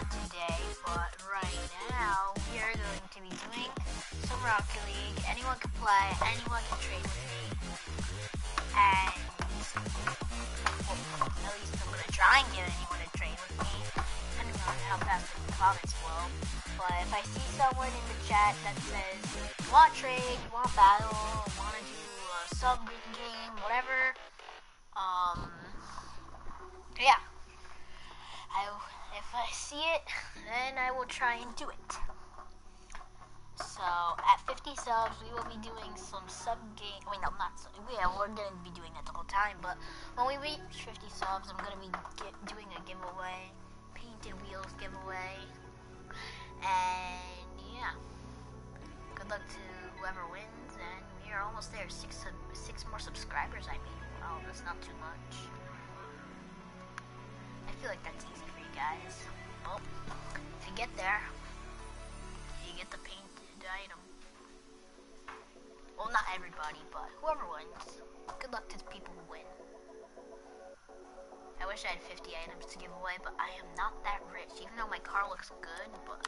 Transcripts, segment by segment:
not today, but right now we are going to be doing some Rocket League. Anyone can play, anyone can trade with me, and well, at least I'm gonna try and get anyone to trade with me, I don't know how fast the comments flow. But if I see someone in the chat that says, "You want trade, want battle, want to do a sub game, whatever," um, yeah. I, if I see it, then I will try and do it. So at 50 subs, we will be doing some sub game. Wait, no, not sub. Yeah, we're gonna be doing that the whole time. But when we reach 50 subs, I'm gonna be get, doing a giveaway, painted wheels giveaway, and yeah. Good luck to whoever wins, and we are almost there. Six six more subscribers. I mean, well, that's not too much. I feel like that's easy guys. Well, you get there, you get the painted item. Well, not everybody, but whoever wins. Good luck to the people who win. I wish I had 50 items to give away, but I am not that rich. Even though my car looks good, but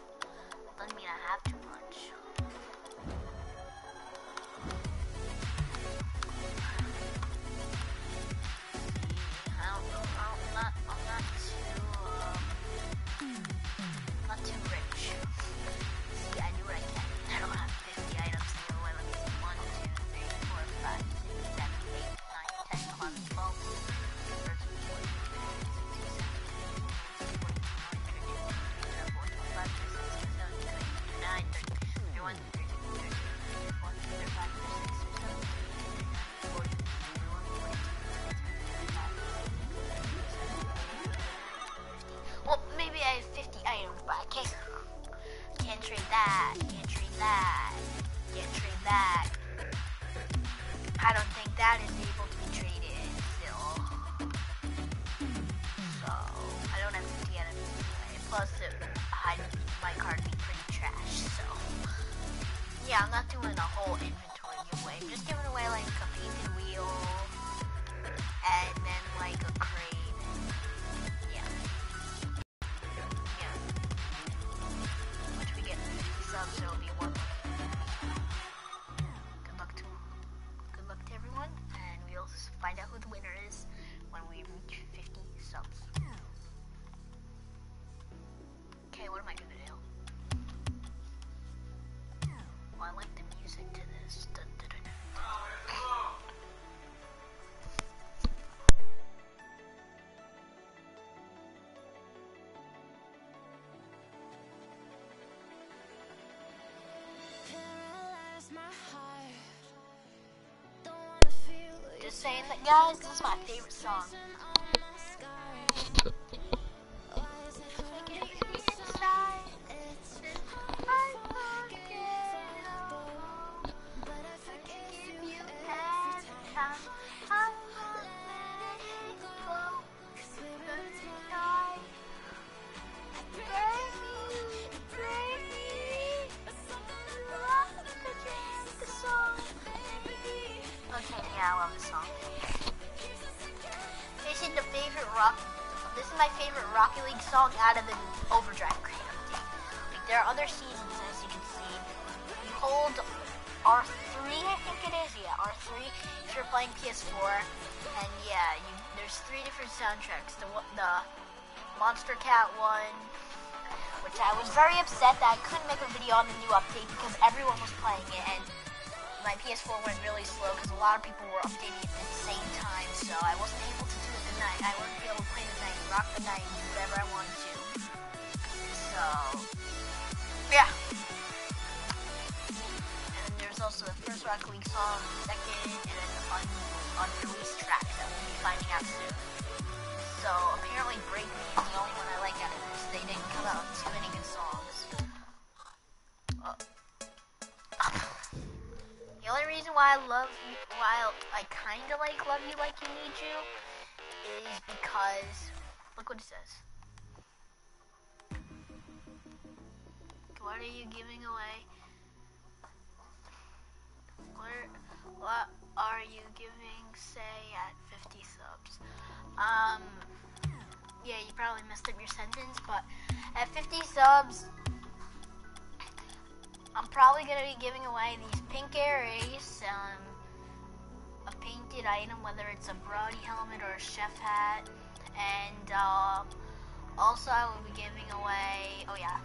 doesn't mean I have too much. Just saying that, guys. This is my favorite song. My favorite Rocket League song out of the Overdrive update. Like there are other seasons, as you can see. You hold R3, I think it is. Yeah, R3 if you're playing PS4. And yeah, you, there's three different soundtracks. The the Monstercat one, which I was very upset that I couldn't make a video on the new update because everyone was playing it and my PS4 went really slow because a lot of people were updating at the same time, so I wasn't rock the night, do whatever I wanted to. So, yeah. And then there's also the first Rocket League song, the second, and then the un- unreleased track that we'll be finding out soon. So apparently Break Me is the only one I like out of this. They didn't come out with too many good songs. The only reason why I love you, why I kind of like Love You Like You Need You, is because Look what it says. What are you giving away? What, what are you giving, say, at 50 subs? Um, yeah, you probably messed up your sentence, but at 50 subs, I'm probably going to be giving away these pink arrays, um, a painted item, whether it's a Brodie helmet or a chef hat and um, also I will be giving away, oh yeah,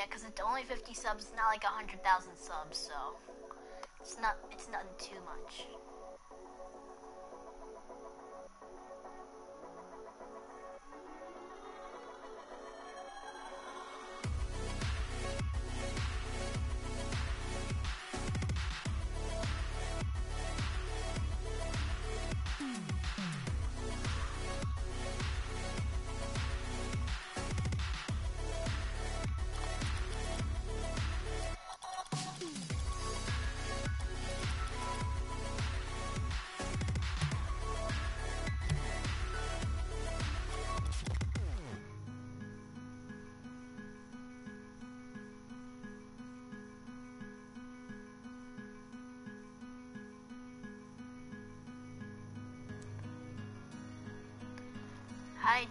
Yeah, because it's only 50 subs, not like 100,000 subs, so it's not, it's nothing too much.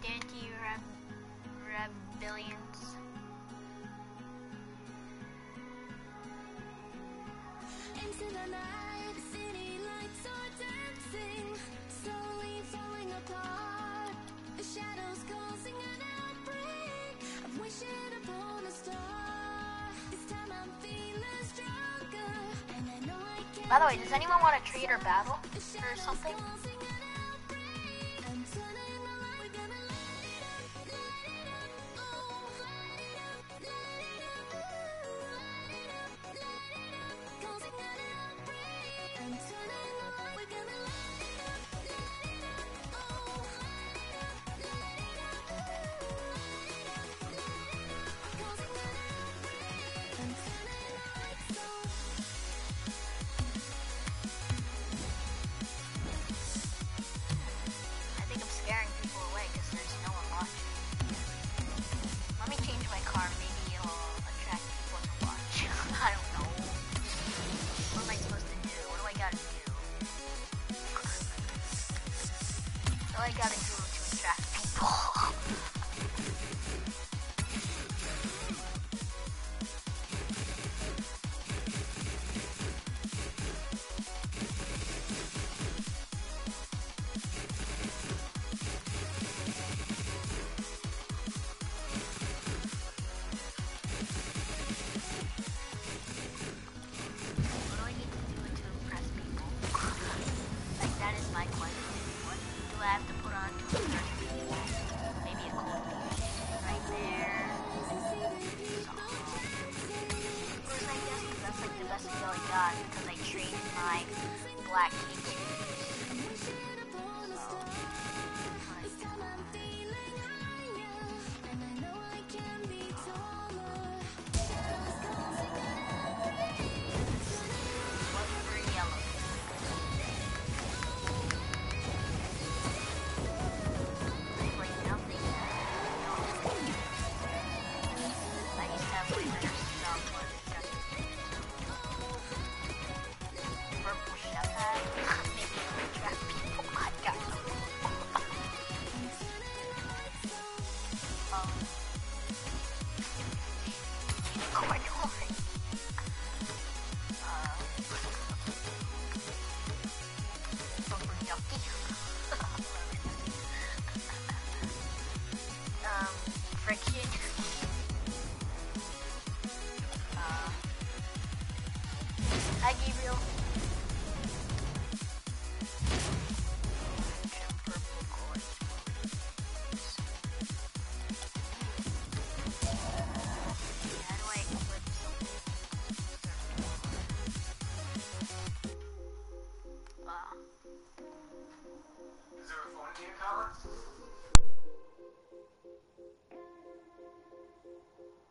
Dante Reb Rebellions. Into the night, city lights are dancing, slowly falling apart. The shadows causing an outbreak. I'm wishing upon a star. This time I'm feeling stronger, By the way, does anyone want to trade or battle or something?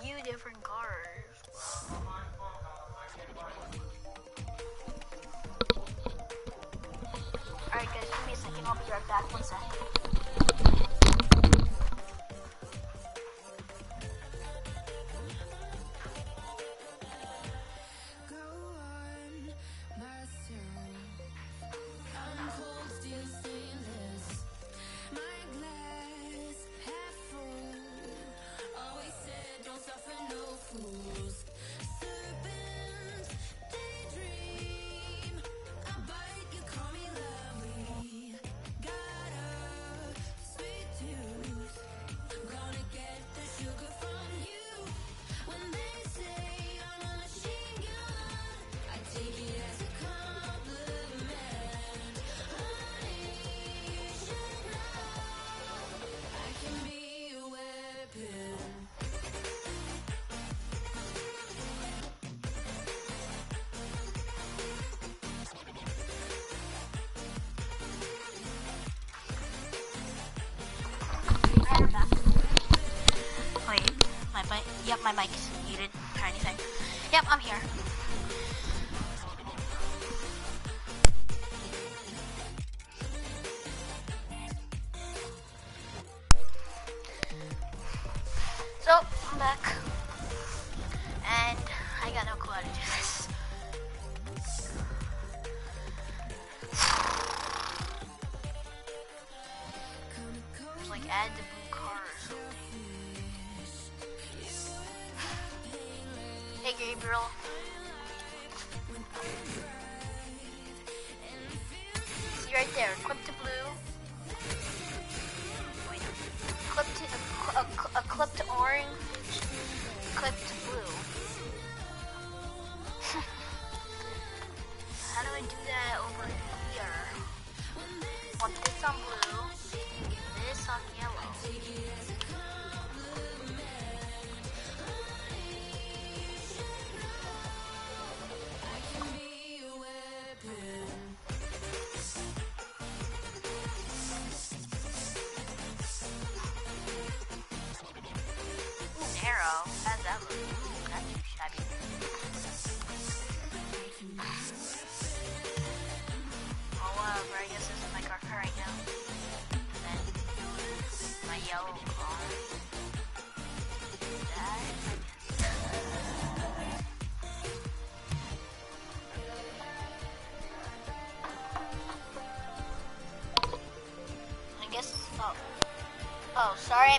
few different Yep, my mic is muted or anything. Yep, I'm here.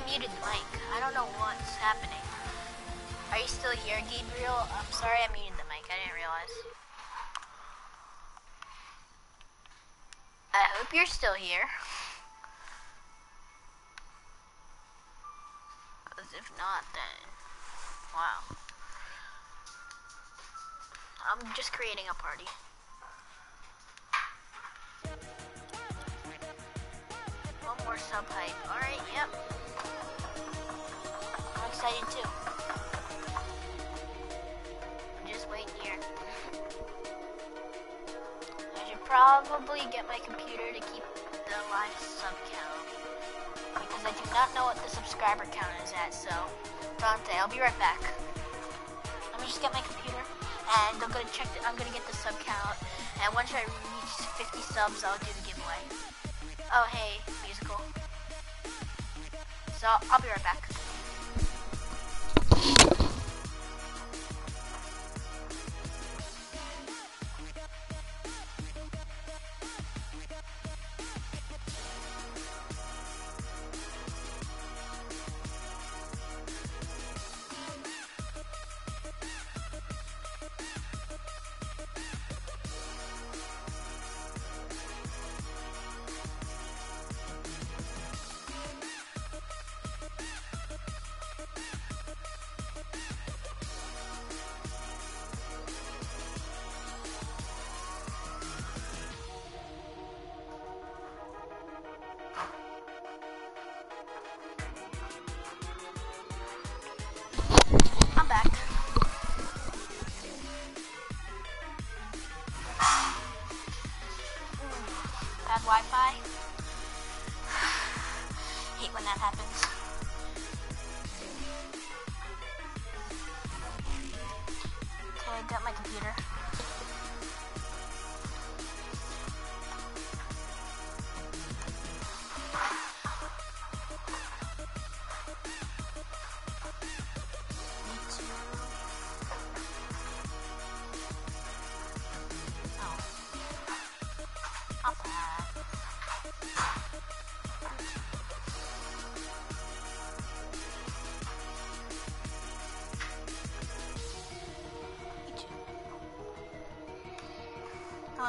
I muted the mic. I don't know what's happening. Are you still here, Gabriel?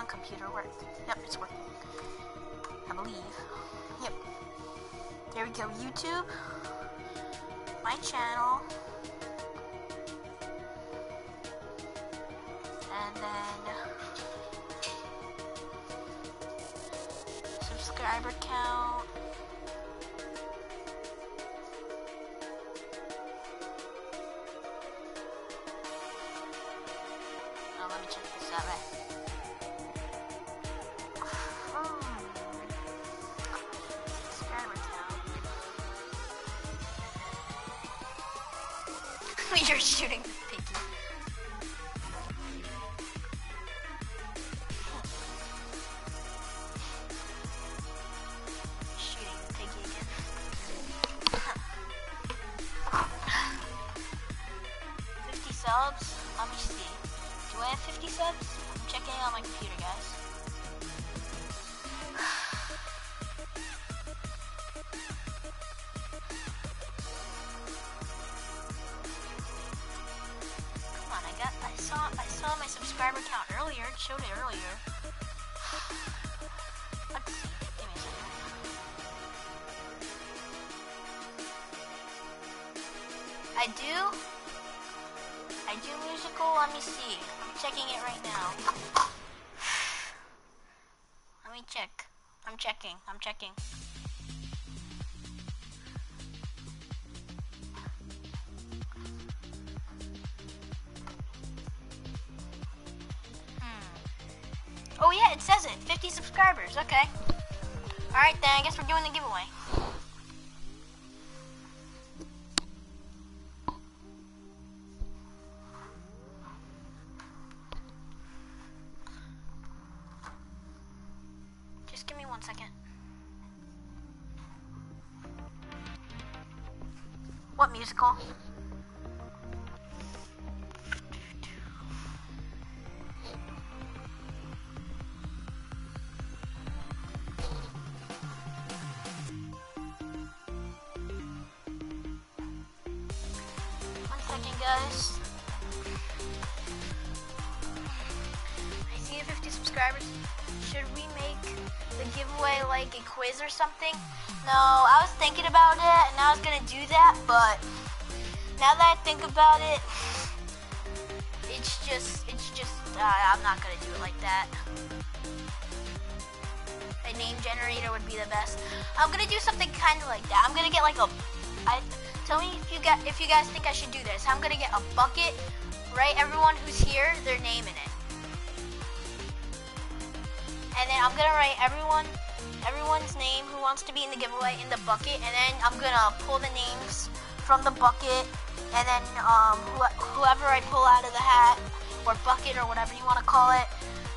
And computer work? Yep, it's working. I believe. Yep. There we go. YouTube. My channel. Have fifty subs? I'm checking it on my computer, guys. Come on, I got. I saw. I saw my subscriber count earlier. It showed it earlier. Let's see. I do. I do musical. Let me see. Checking it right now. Let me check. I'm checking. I'm checking. What about it, it's just, it's just, uh, I'm not gonna do it like that. A name generator would be the best. I'm gonna do something kind of like that. I'm gonna get like a, I, tell me if you got, if you guys think I should do this. I'm gonna get a bucket, write everyone who's here, their name in it. And then I'm gonna write everyone, everyone's name who wants to be in the giveaway in the bucket, and then I'm gonna pull the names from the bucket, and then um, wh- whoever I pull out of the hat, or bucket or whatever you want to call it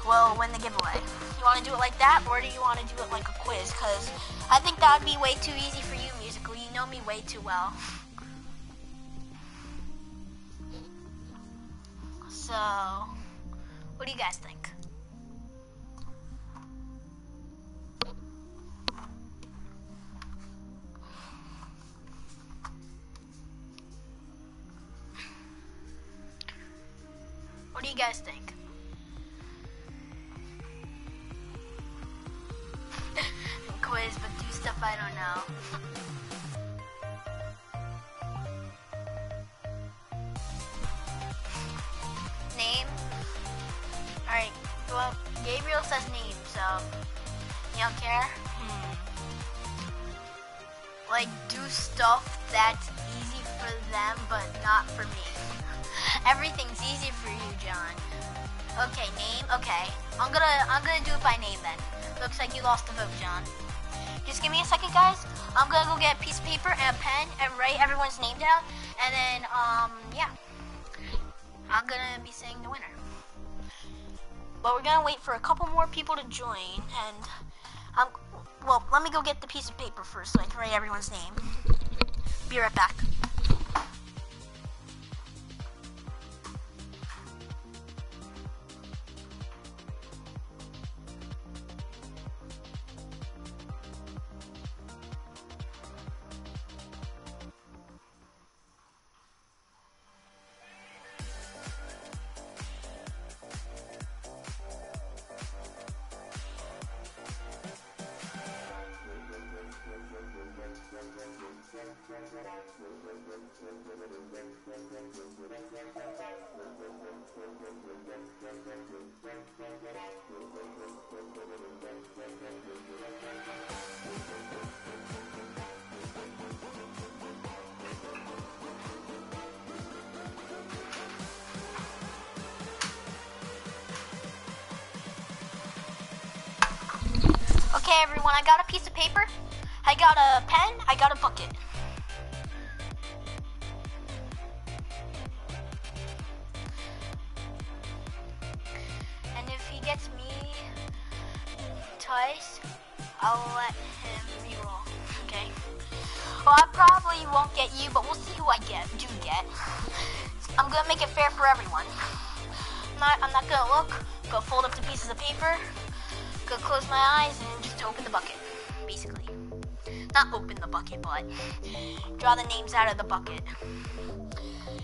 will win the giveaway. You want to do it like that, or do you want to do it like a quiz? Because I think that would be way too easy for you, musical. You know me way too well. So, what do you guys think? Do you guys think? Quiz, but do stuff I don't know. Name? Alright, well, Gabriel says name, so you don't care? Hmm. Like, do stuff that's easy for them, but not for me. Everything's easy for you, John. Okay, name. Okay, I'm gonna I'm gonna do it by name then. Looks like you lost the vote, John. Just give me a second, guys. I'm gonna go get a piece of paper and a pen and write everyone's name down, and then um yeah, I'm gonna be saying the winner. But we're gonna wait for a couple more people to join, and um well, let me go get the piece of paper first so I can write everyone's name. Be right back. Okay, everyone, I got a piece of paper, I got a pen, I got a bucket. Draw the names out of the bucket.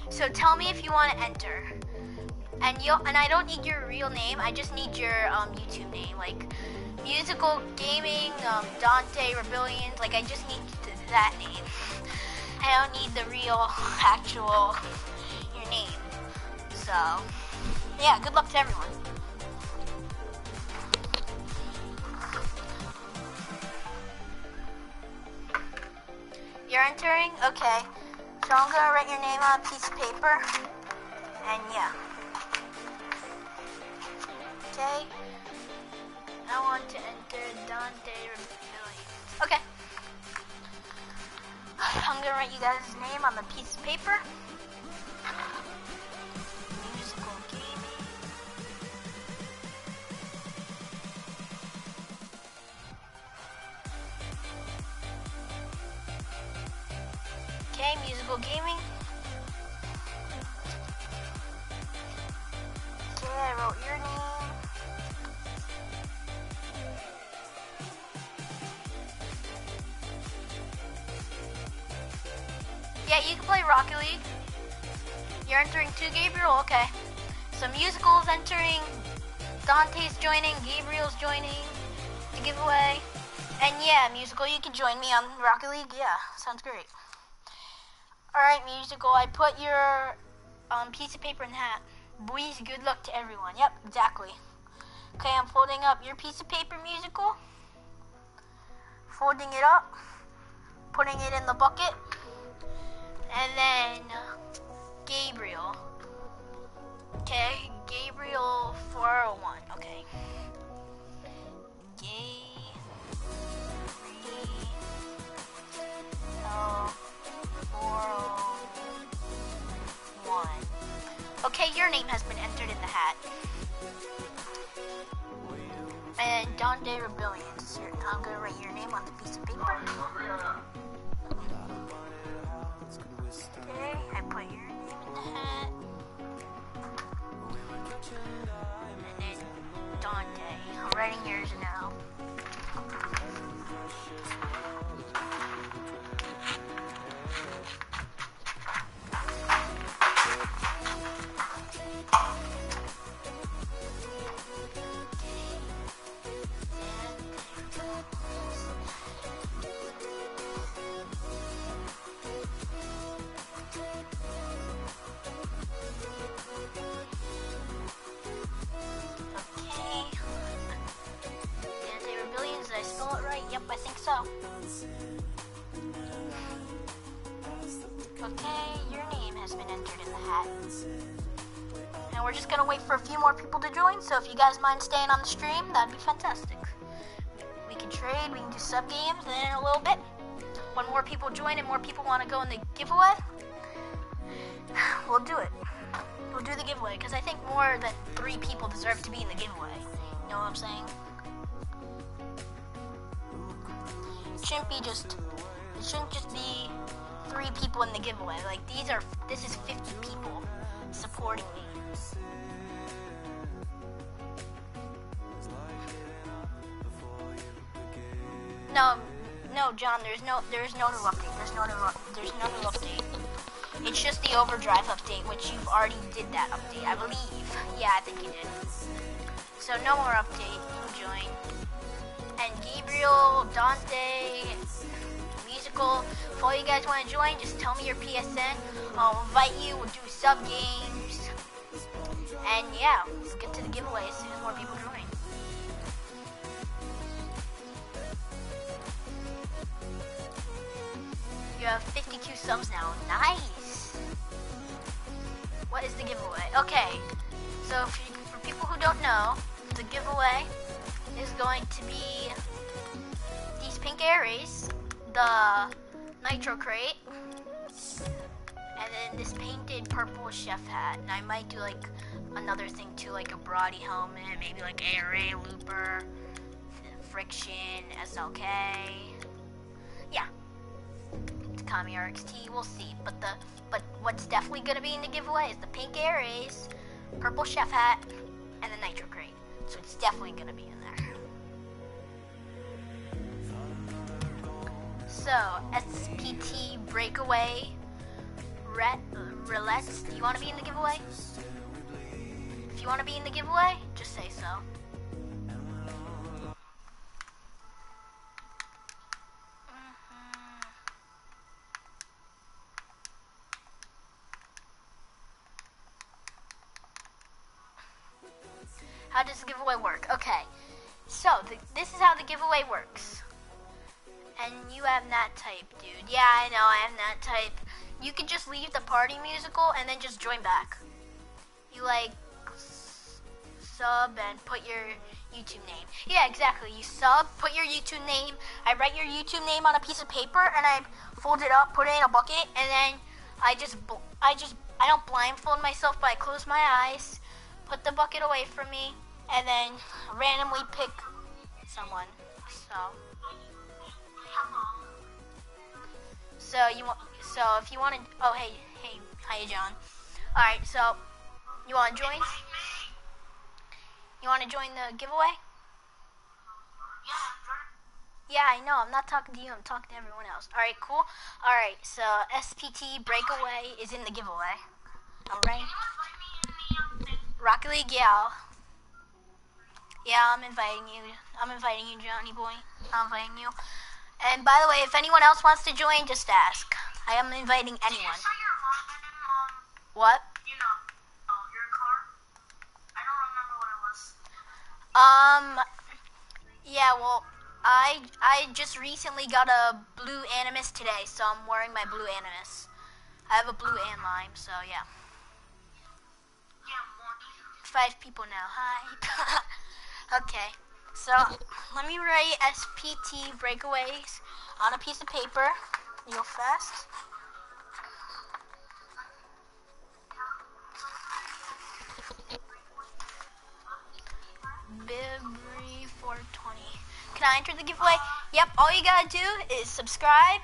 So tell me if you want to enter. And you and I don't need your real name. I just need your um, YouTube name, like musical gaming, um, Dante Rebellion. Like I just need th- that name. I don't need the real, actual your name. So yeah, good luck to everyone. You're entering? Okay. So I'm gonna write your name on a piece of paper. And yeah. Okay. I want to enter Dante Rebellion. Okay. I'm gonna write you guys' name on the piece of paper. Okay, musical gaming. Okay, I wrote your name. Yeah, you can play Rocket League. You're entering two Gabriel, okay. So musical's entering, Dante's joining, Gabriel's joining the giveaway. And yeah, musical, you can join me on Rocket League. Yeah, sounds great. Alright, musical, I put your um, piece of paper in the hat. Boys, good luck to everyone. Yep, exactly. Okay, I'm folding up your piece of paper, musical. Folding it up, putting it in the bucket. And then Gabriel. Okay, Gabriel 401. Okay. Gabriel 1. Okay, your name has been entered in the hat. And Dante Rebellion. I'm gonna write your name on the piece of paper. Okay, I put your name in the hat. And then Dante. I'm writing yours now. We're just gonna wait for a few more people to join, so if you guys mind staying on the stream, that'd be fantastic. We can trade, we can do sub games, and then in a little bit, when more people join and more people wanna go in the giveaway, we'll do it. We'll do the giveaway, because I think more than three people deserve to be in the giveaway. You know what I'm saying? It shouldn't be just, it shouldn't just be three people in the giveaway. Like, these are, this is 50 people supporting me. No, no, John. There's no, there's no new update. There's no new, there's no new update. It's just the overdrive update, which you've already did that update, I believe. Yeah, I think you did. So no more update. Join. And Gabriel, Dante, musical. If all you guys want to join, just tell me your PSN. I'll invite you. We'll do sub games. And yeah, let's get to the giveaway as soon as more people join. You have 52 subs now. Nice. What is the giveaway? Okay, so for, you- for people who don't know, the giveaway is going to be these pink Aries, the Nitro Crate, and then this painted purple chef hat. And I might do like another thing too, like a Brodie helmet, maybe like ARA looper, friction, SLK. Yeah. Kami RXT, we'll see. But the but what's definitely gonna be in the giveaway is the pink Aries, purple chef hat, and the Nitro Crate. So it's definitely gonna be in there. So SPT Breakaway Ret do you wanna be in the giveaway? If you wanna be in the giveaway, just say so. Mhm. How does the giveaway work? Okay, so the, this is how the giveaway works. And you have that type, dude. Yeah, I know, I have that type. You can just leave the party musical and then just join back. You like sub and put your YouTube name. Yeah, exactly. You sub, put your YouTube name. I write your YouTube name on a piece of paper and I fold it up, put it in a bucket, and then I just, I just, I don't blindfold myself, but I close my eyes, put the bucket away from me, and then randomly pick someone. So. So you want? So if you want to, oh hey, hey, hi John. All right, so you want to join? You want to join the giveaway? Yeah, I know. I'm not talking to you. I'm talking to everyone else. All right, cool. All right, so SPT Breakaway is in the giveaway. All right. Rocket League, yeah. Yeah, I'm inviting you. I'm inviting you, Johnny boy. I'm inviting you. And by the way, if anyone else wants to join, just ask. I am inviting anyone. Say your mom and um, What? you know, your car. I don't remember what it was. Um, yeah, well, I I just recently got a blue Animus today, so I'm wearing my blue Animus. I have a blue and lime, so yeah. Yeah, Five people now. Hi. okay, so let me write SPT breakaways on a piece of paper real fast. Bibri 420. can I enter the giveaway? Yep, all you gotta do is subscribe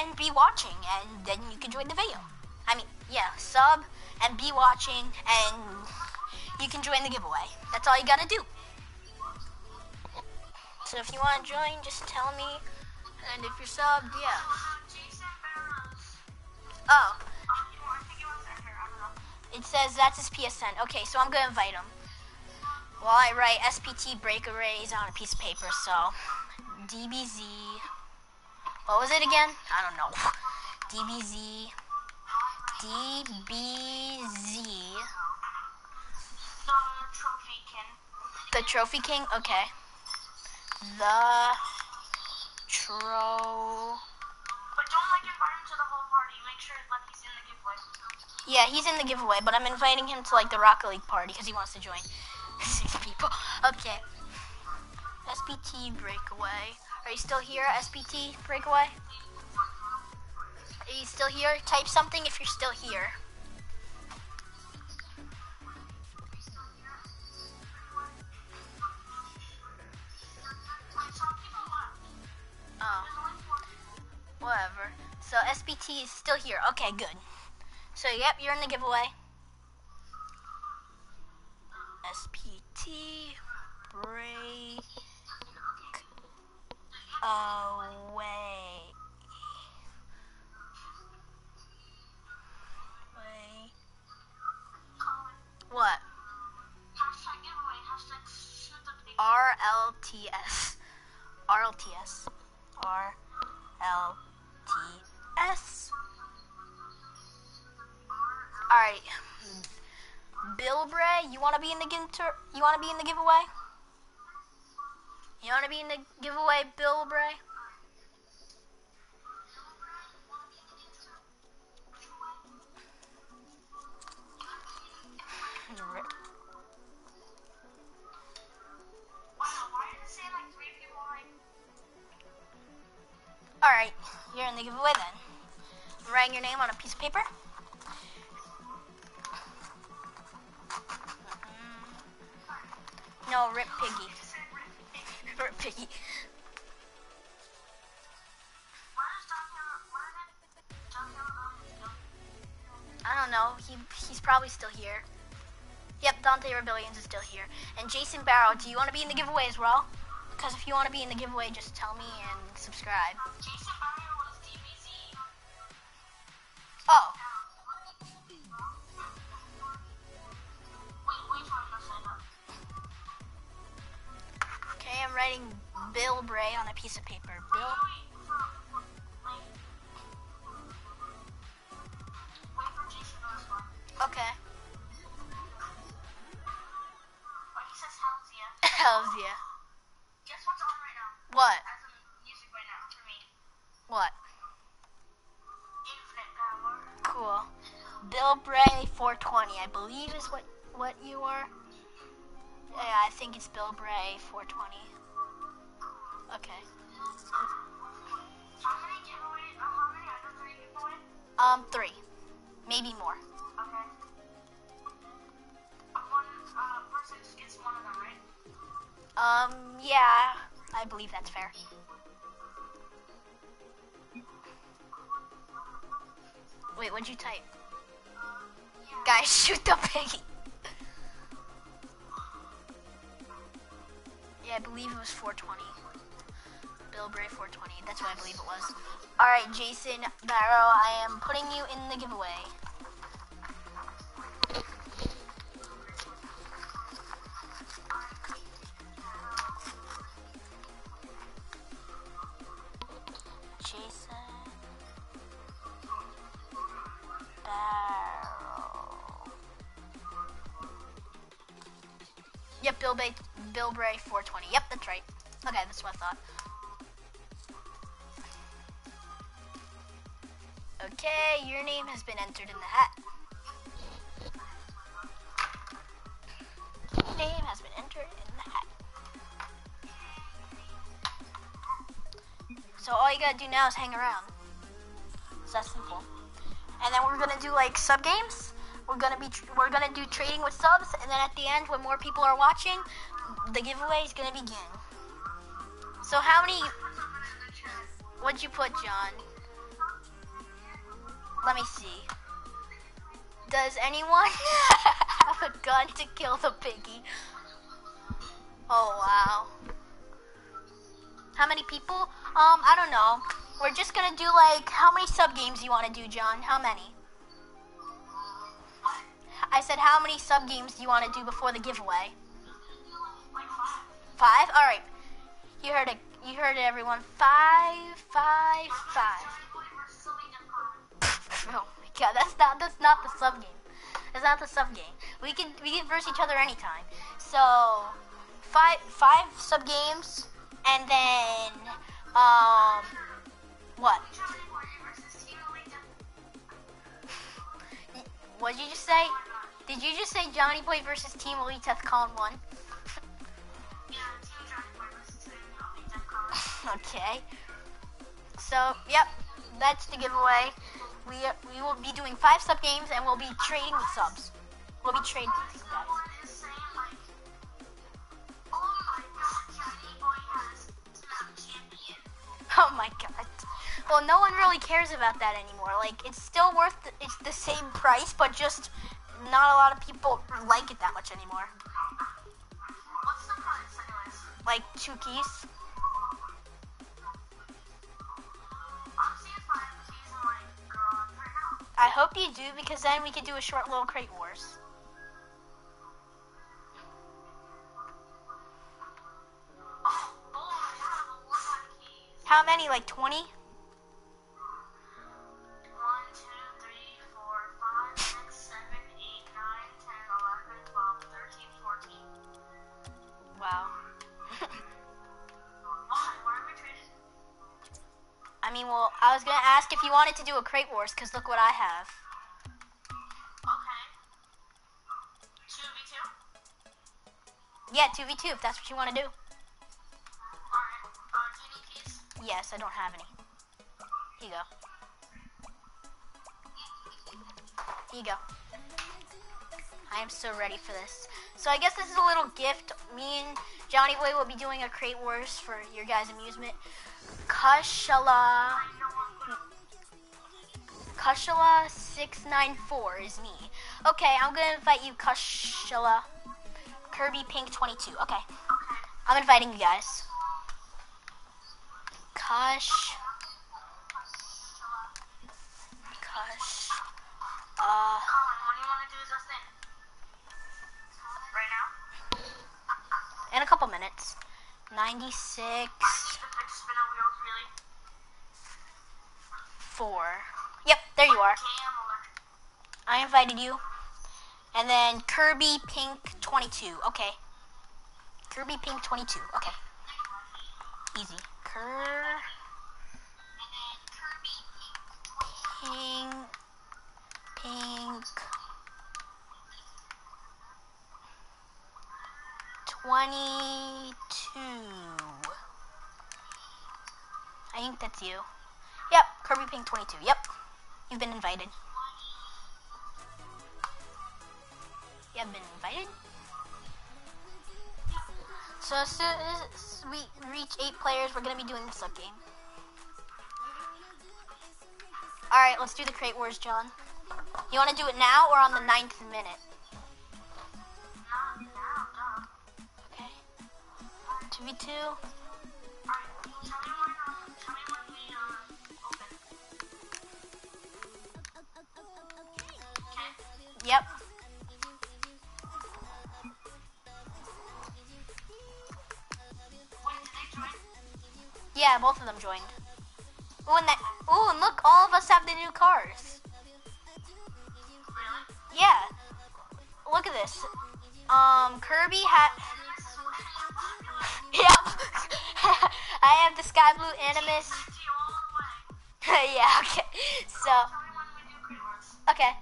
and be watching, and then you can join the video. I mean, yeah, sub and be watching, and you can join the giveaway. That's all you gotta do. So if you want to join, just tell me, and if you're subbed, yeah. Oh, you want, I think he wants to enter. I don't know. it says that's his PSN. Okay, so I'm gonna invite him. Well, I write SPT break arrays on a piece of paper, so DBZ. What was it again? I don't know. DBZ. DBZ. The trophy kin. The Trophy King? Okay. The Tro. But don't like invite him to the whole party. Make sure like he's in the giveaway. Yeah, he's in the giveaway, but I'm inviting him to like the Rocket League party because he wants to join. Six people. Okay. SPT breakaway. Are you still here, SPT breakaway? Are you still here? Type something if you're still here. Oh, whatever. So SPT is still here. Okay, good. So yep, you're in the giveaway. SPT break away. Way. Colin. What? Hashtag giveaway. Pig. RLTS. RLTS. RLTS. Alright. Bill Bray, you wanna be in the ginter you wanna be in the giveaway? You wanna be in the giveaway, Bill Bray? Alright, you're in the giveaway then. Writing your name on a piece of paper. Mm. No, Rip Piggy. Rip Piggy. I don't know. He he's probably still here. Yep, Dante Rebellions is still here. And Jason Barrow, do you want to be in the giveaway as well? Because if you want to be in the giveaway, just tell me and subscribe. Oh, okay. I'm writing Bill Bray on a piece of paper. Bill. Okay. Hell's yeah. Hells yeah. Guess what's on right now? What? As in music right now for me. What? Cool. Bill Bray 420, I believe is what what you are. Yeah, I think it's Bill Bray 420. Okay. How many giveaway? Uh, how many under three giveaway? Um, three, maybe more. Okay. One uh, person just gets one of them, right? Um, yeah, I believe that's fair. Wait, what'd you type? Guys, shoot the piggy. Yeah, I believe it was 420. Bill Bray 420. That's what I believe it was. All right, Jason Barrow, I am putting you in the giveaway. Bill Bay, Bill Bray 420. Yep, that's right. Okay, that's what I thought. Okay, your name has been entered in the hat. Name has been entered in the hat. So all you gotta do now is hang around. It's that simple. And then we're gonna do like sub games. We're gonna be we're gonna do trading with subs, and then at the end, when more people are watching, the giveaway is gonna begin. So how many? What'd you put, John? Let me see. Does anyone have a gun to kill the piggy? Oh wow. How many people? Um, I don't know. We're just gonna do like how many sub games you want to do, John? How many? I said how many sub games do you want to do before the giveaway? Like five. Five. All right. You heard it. You heard it, everyone. Five, five, five. Oh my god, that's not that's not the sub game. That's not the sub game. We can we can verse each other anytime. So five five sub games and then um what? What did you just say? Did you just say Johnny Boy versus Team Elite Death Con one? Yeah, Team Johnny Boy versus Team Elite Empire. Okay. So yep, that's the giveaway. We we will be doing five sub games and we'll be trading the subs. We'll be trading you guys. Oh Oh my god. Well, no one really cares about that anymore. Like, it's still worth. The, it's the same price, but just not a lot of people like it that much anymore. Price? Like two keys. I hope you do because then we could do a short little crate wars. How many? Like 20? Wow. Why? Why are we trading? I mean, well, I was gonna ask if you wanted to do a crate wars because look what I have. Okay. Two v two. Yeah, 2v2 if that's what you want to do. Alright. Uh, do you need keys? Yes, I don't have any. Here you go. Here you go. I am so ready for this. So I guess this is a little gift. Me and Johnny Boy will be doing a crate wars for your guys' amusement. Nine four is me. Okay, I'm gonna invite you, Kashala. Kirby Pink twenty two. Okay, Okay. I'm inviting you guys. Kush. Kush. Uh, Colin, do you want to do? In a couple minutes. 96, I need the fix spinner wheels, really. 4. Yep, there you are. I invited you. And then Kirby Pink 22. Okay. Kirby Pink 22. Okay. Easy. Kirby Pink Pink 22. I think that's you. Yep, Kirby Pink 22. Yep. You've been invited. You have been invited? So as soon as we reach eight players, we're gonna be doing the sub game. All right, let's do the crate wars, John. You want to do it now or on the ninth minute? 2v2. Yep. Yeah, both of them joined. Oh, and, that, Oh, and look, all of us have the new cars. Really? Yeah. Look at this. Um, Kirby had Yep. I have the sky blue animus. Thank you all the way. yeah. Okay. So. Tell me when we do Crate Wars. Okay.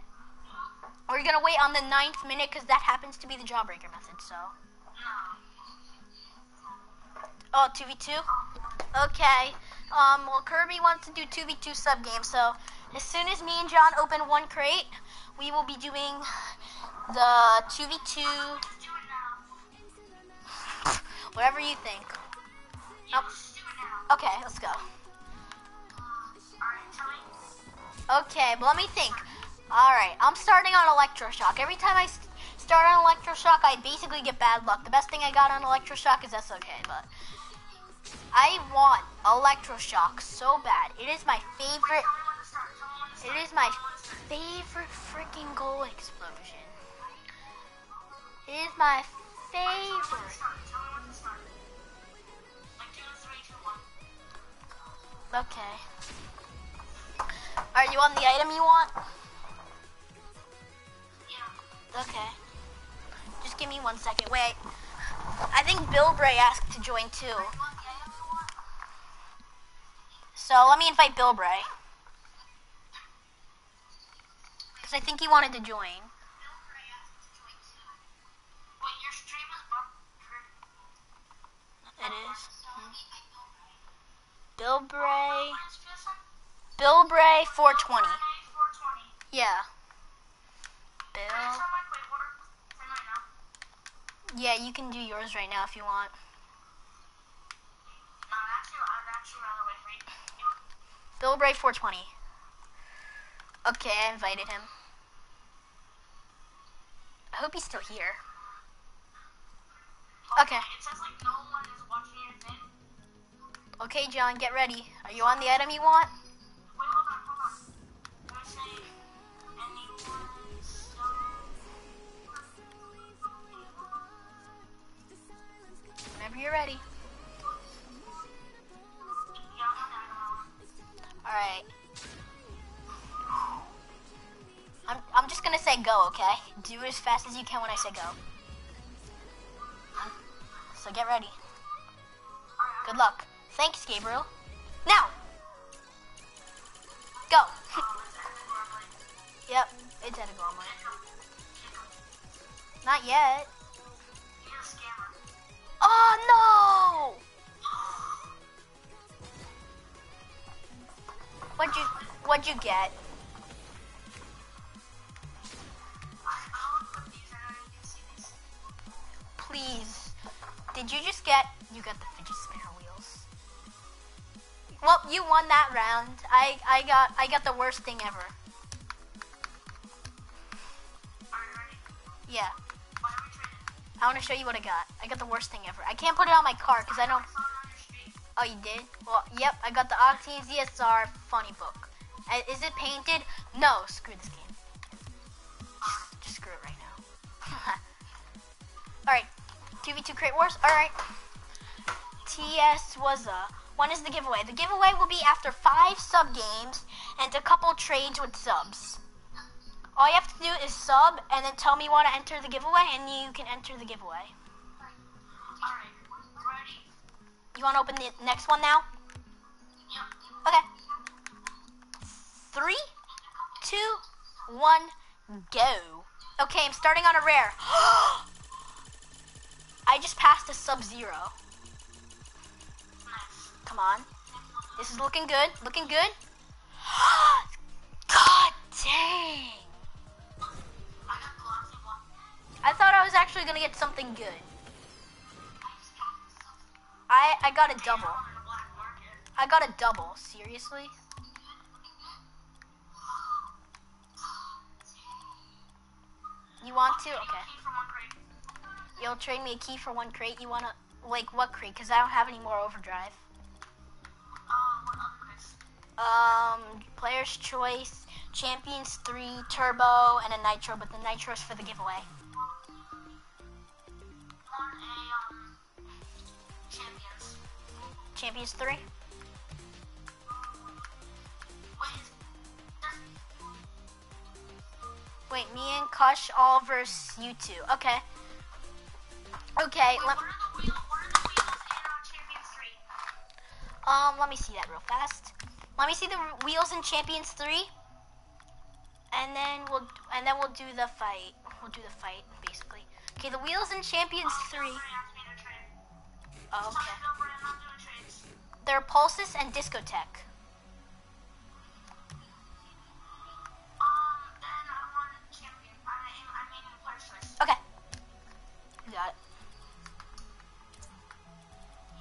We're gonna wait on the ninth minute because that happens to be the jawbreaker method. So. No. Oh, 2v2? Okay. Um, well, Kirby wants to do 2v2 sub game, so as soon as me and John open one crate, we will be doing the 2v2, Let's do it now. whatever you think. Stupid Okay, let's go. Alright, tell me. Okay, but let me think. Alright, I'm starting on Electroshock. Every time I s- start on Electroshock, I basically get bad luck. The best thing I got on Electroshock is that's okay, but I want Electroshock so bad. It is my favorite. Tell me when to start. Tell me when to It is my Tell me when to start. favorite freaking goal explosion. It is my Tell me when to favorite. start. Tell me when to start. Like two, three, two, one. Okay. Are you on the item you want? Yeah. Okay. Just give me one second. Wait. I think Bill Bray asked to join too. You want the item you want? So let me invite Bill Bray. Because I think he wanted to join. It is. Bill Bray. Bill Bray 420. 420. Yeah. Bill. Yeah, you can do yours right now if you want. Bill Bray 420. Okay, I invited him. I hope he's still here. Okay. It says like no one is watching your thing. Okay, John, get ready. Are you on the item you want? Wait, hold on, hold on. Can I say anyone still? Whenever you're ready. Yeah, I'm on that. Alright. I'm, I'm just gonna say go, okay? Do it as fast as you can when I say go. So get ready. Good luck. Thanks, Gabriel. Now! Go! yep, it's edible. Not yet. A scammer. Oh no! What'd you what'd you get? Please. Did you just get you got the fidget spinner wheels? Well, you won that round. I I got I got the worst thing ever. Yeah. I want to show you what I got. I got the worst thing ever. I can't put it on my car because I don't. Oh, you did? Well, yep. I got the Octane ZSR funny book. Uh, Is it painted? No. Screw this game. Just screw it right now. All right. 2v2 Crate Wars. All right. TS was a. When is the giveaway? The giveaway will be after five sub games and a couple trades with subs. All you have to do is sub and then tell me you want to enter the giveaway, and you can enter the giveaway. Alright, ready? You want to open the next one now? Yep. Okay. Three, two, one, go. Okay, I'm starting on a rare. I just passed a sub zero. Come on. This is looking good. Looking good. God dang. I thought I was actually going to get something good. I, I got a double. I got a double. Seriously? You want to? Okay. You'll trade me a key for one crate. You wanna like what crate? Cause I don't have any more overdrive. Uh, what? Um, player's choice, champions three, turbo, and a nitro. But the nitro's for the giveaway. A, um, champions. Champions three. Is Wait, me and Kush all versus you two. Okay. In, uh, champions three? um let me see that real fast. Let me see the wheels in champions three. And then we'll and then we'll do the fight. We'll do the fight basically. Okay, the wheels in champions three. Sorry, I have to make a trade. Oh, okay. They're Pulsus and Discotech.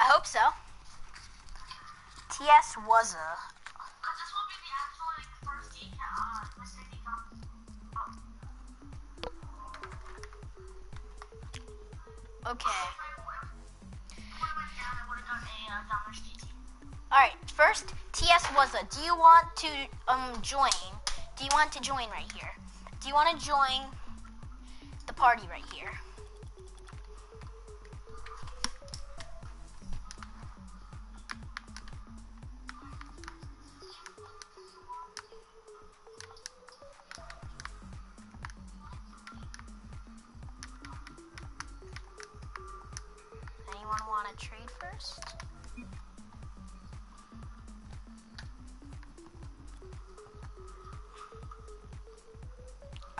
I hope so. TS was a. Okay. if I would have went down, I would have done a uh, Dominus GT. All right. First, TS was a. Do you want to um join? Do you want to join right here? Do you want to join the party right here?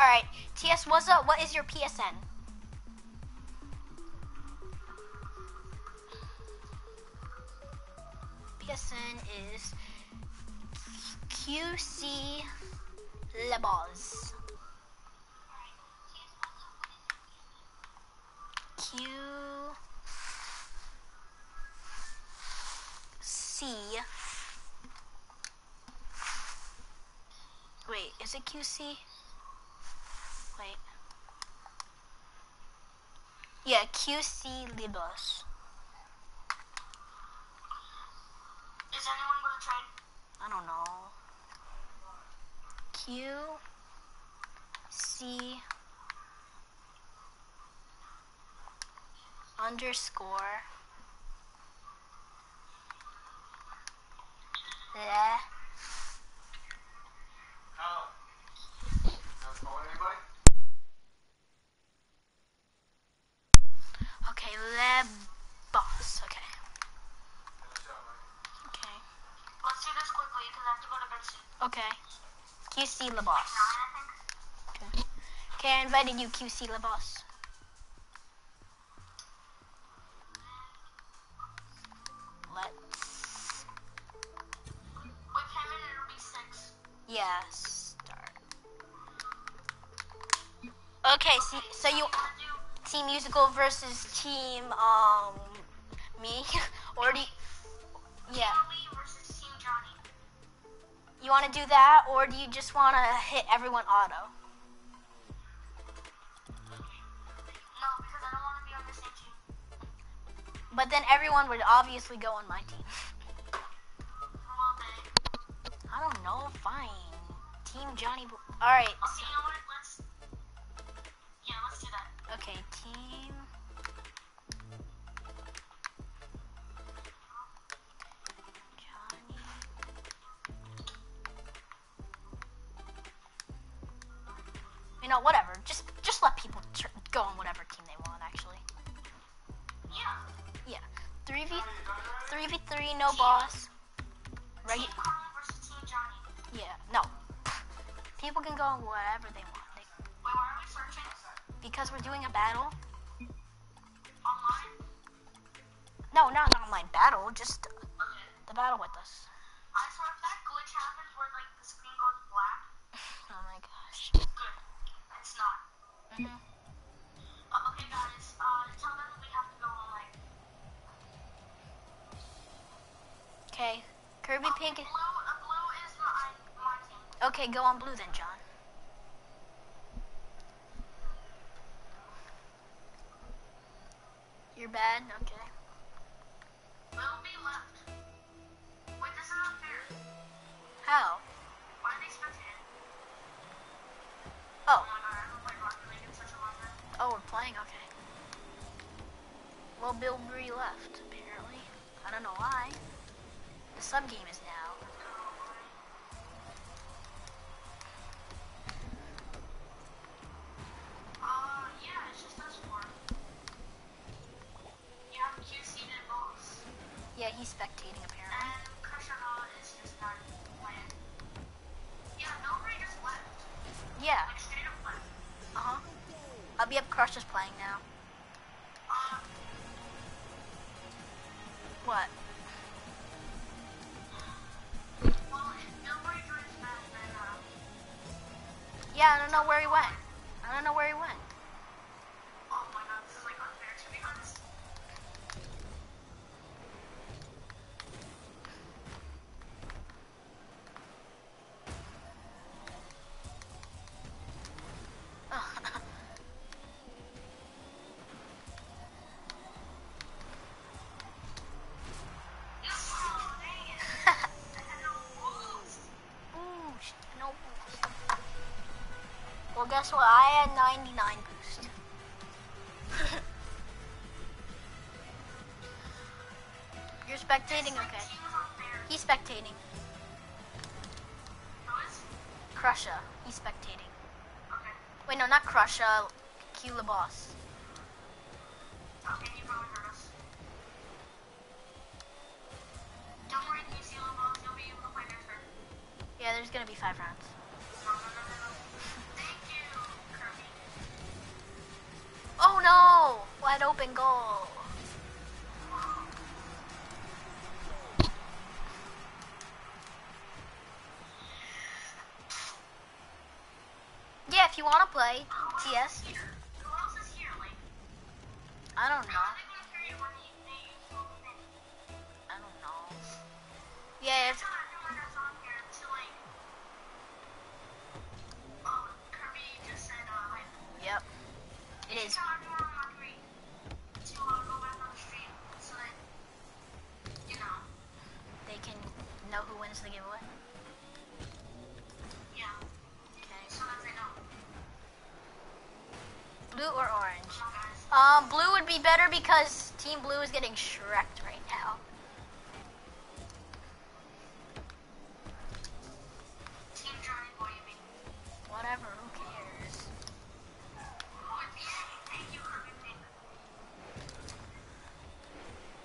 All right, TS what's up? what is your PSN? PSN is QC Lebos. Q C. Wait, is it QC? Wait. Yeah, QC Libos. Is anyone going to trade? I don't know. Q C underscore le How? Not anybody? Okay le boss okay. Okay. Let's do this quickly because I have to go to bed soon. okay. QC le boss. Nine, I think. okay okay I invited you QC le boss. Let's. With him and it'll be six. yeah start. Okay see, so you You want to do team musical versus team um me? Or do you, yeah. Lee versus Team Johnny? you want to do that or do you just want to hit everyone auto? No, because I don't want to be on the same team. but then everyone would obviously go on my team. I don't know fine. Team johnny all right. Okay, you know okay team johnny you know whatever just just let people tr- go on whatever team they want actually Yeah. yeah 3v 3v3 no boss Regu- Team Carly versus Team Johnny. Yeah, no. People can go on whatever they want. Because we're doing a battle. Online? No, not an online battle, just Okay. the battle with us. I if that glitch happens where like the screen goes black, Oh my gosh. good. It's not. Mhm. Uh, okay, guys. Uh, tell them we have to go online. Okay, Kirby Pink. Blue, uh, blue is my my team. Okay, go on blue then, John. You're bad? Okay. Will be left. Wait, this is not fair. How? Why are they spectating? Oh, Oh my god, I haven't played Rocket League in such a long time. oh, we're playing? Okay. Well, Bill Bree left, apparently. I don't know why. The sub game is now. he's spectating apparently. And Crusher Hall is just not planned. Yeah, Melbury just left. Yeah. Like straight up left. Uh-huh. I'll be up Crush is playing now. Um, what? Yeah, I don't know where he went. I don't know where he went. I had 99 boost. You're spectating? Okay. He's spectating. Crusher. He's spectating. Okay. Wait, no, not Crusher. Q the boss. Okay, you probably heard us. Don't worry, Lobos, you'll be turn. Yeah, there's gonna be five rounds. No! Wide open goal. Yeah, if you want to play TS, else is here? Who else is here? Like, I don't know.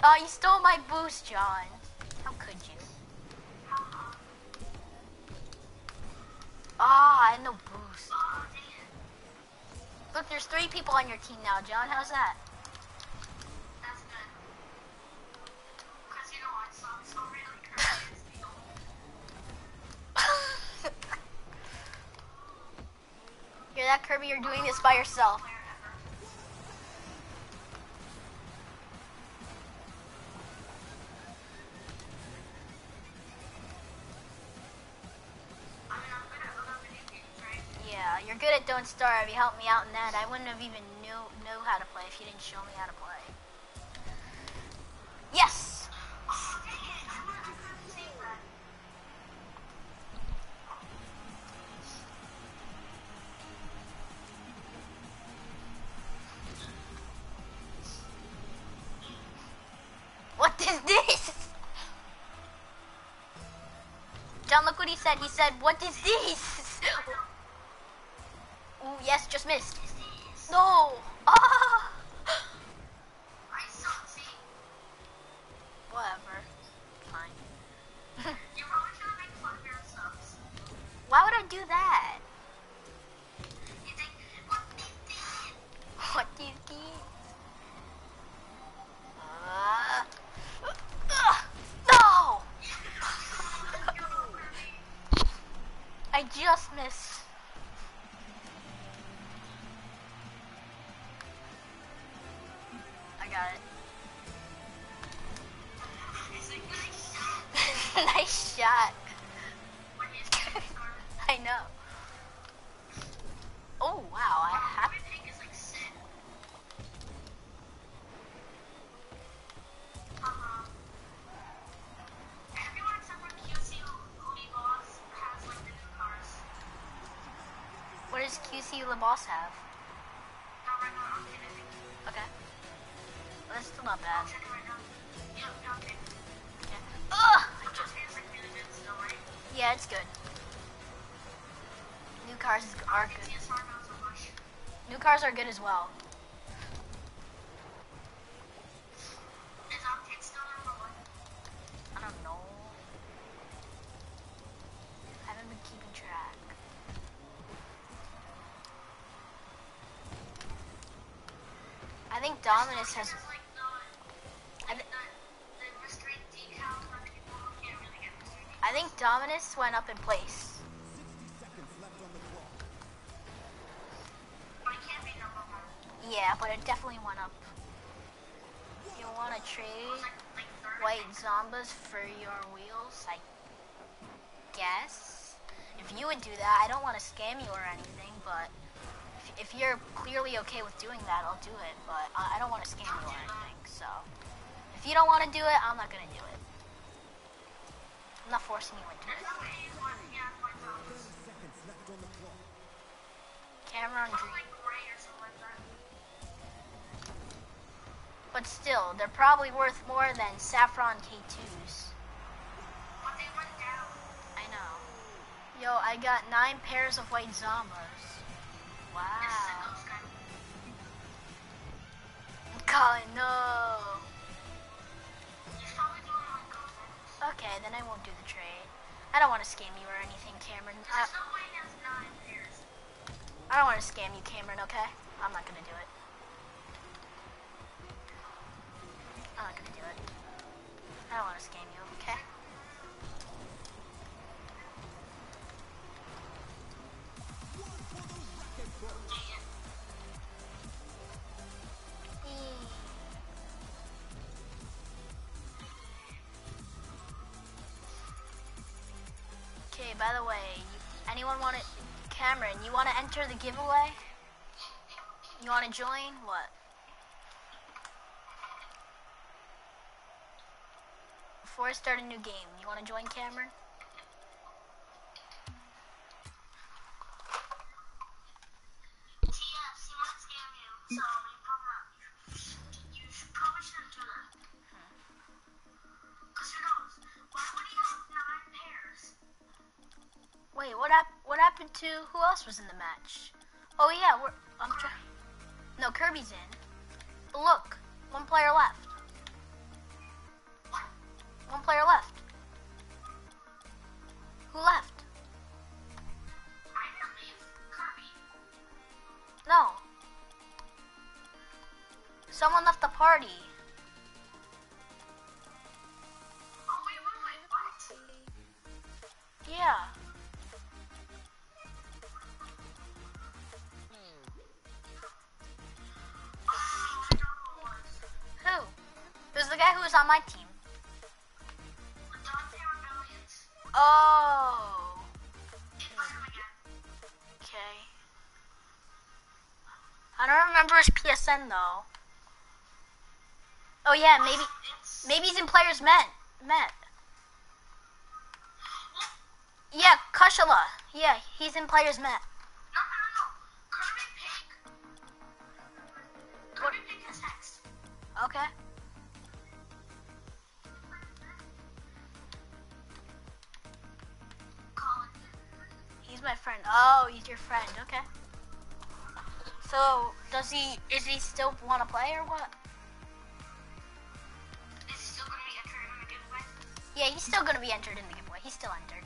Oh, you stole my boost, John. How could you? Ah, I had no boost. Oh. Look, there's three people on your team now, John. How's that? That's good. Because, you know, I saw so really Kirby is the only Hear that, Kirby? You're doing this by yourself. Good at You helped me out in that. I wouldn't have even knew know how to play if you didn't show me how to play. Yes. What is this? John, look what he said. He said, "What is this?" Yes, just missed. No. QC LaBoss have? Not right now, I'm kidding. Okay. Well, that's still not bad. check it right now. Yep, yeah, Ugh! I But just- just is like really good still, right? Yeah, it's good. New cars are good. TSR not so much. New cars are good as well. Is Octane still number one? I don't know. haven't been keeping track. think Dominus has. There's like the, I, like th- the, the restraint decal for people who can't really get restrained. I think Went up in place. But it can't be number one. Yeah, but it definitely went up. You want to trade white zombas for your wheels? I guess. If you would do that, I don't want to scam you or anything, but if, if you're clearly okay with doing that, I'll do it. But I, I don't want to scam you or anything, so if you don't want to do it, I'm not gonna do it. I'm not forcing you into it. Cameron Dream. But still, they're probably worth more than Saffron K2s. But they went down. I know. Yo, I got nine pairs of white zombas. Wow. Colin, no. Okay, then I won't do the trade. I don't want to scam you or anything, Cameron. I, no way he has. I don't want to scam you, Cameron, okay? I'm not gonna do it. I'm not gonna do it. I don't want to scam you, okay? Okay, by the way, anyone want to, Cameron, you want to enter the giveaway? You want to join? What? Before I start a new game, you want to join Cameron? Wait, what hap- What happened to who else was in the match? Oh yeah, we're I'm trying. No, Kirby's in. But look, one player left. One player left. Who left? I didn't. Kirby. No. Someone left the party. Yeah. Guy who was on my team. The Dante Rebellions. Oh. It's him again. Okay. I don't remember his PSN though. Oh yeah, maybe maybe he's in players met met. Yeah, Kushala. Yeah, he's in players met. no, my friend. Oh, he's your friend. Okay. So, does he is he still want to play or what? Is he still gonna be entering in the giveaway? Yeah, he's still going to be entered in the giveaway. He's still entered.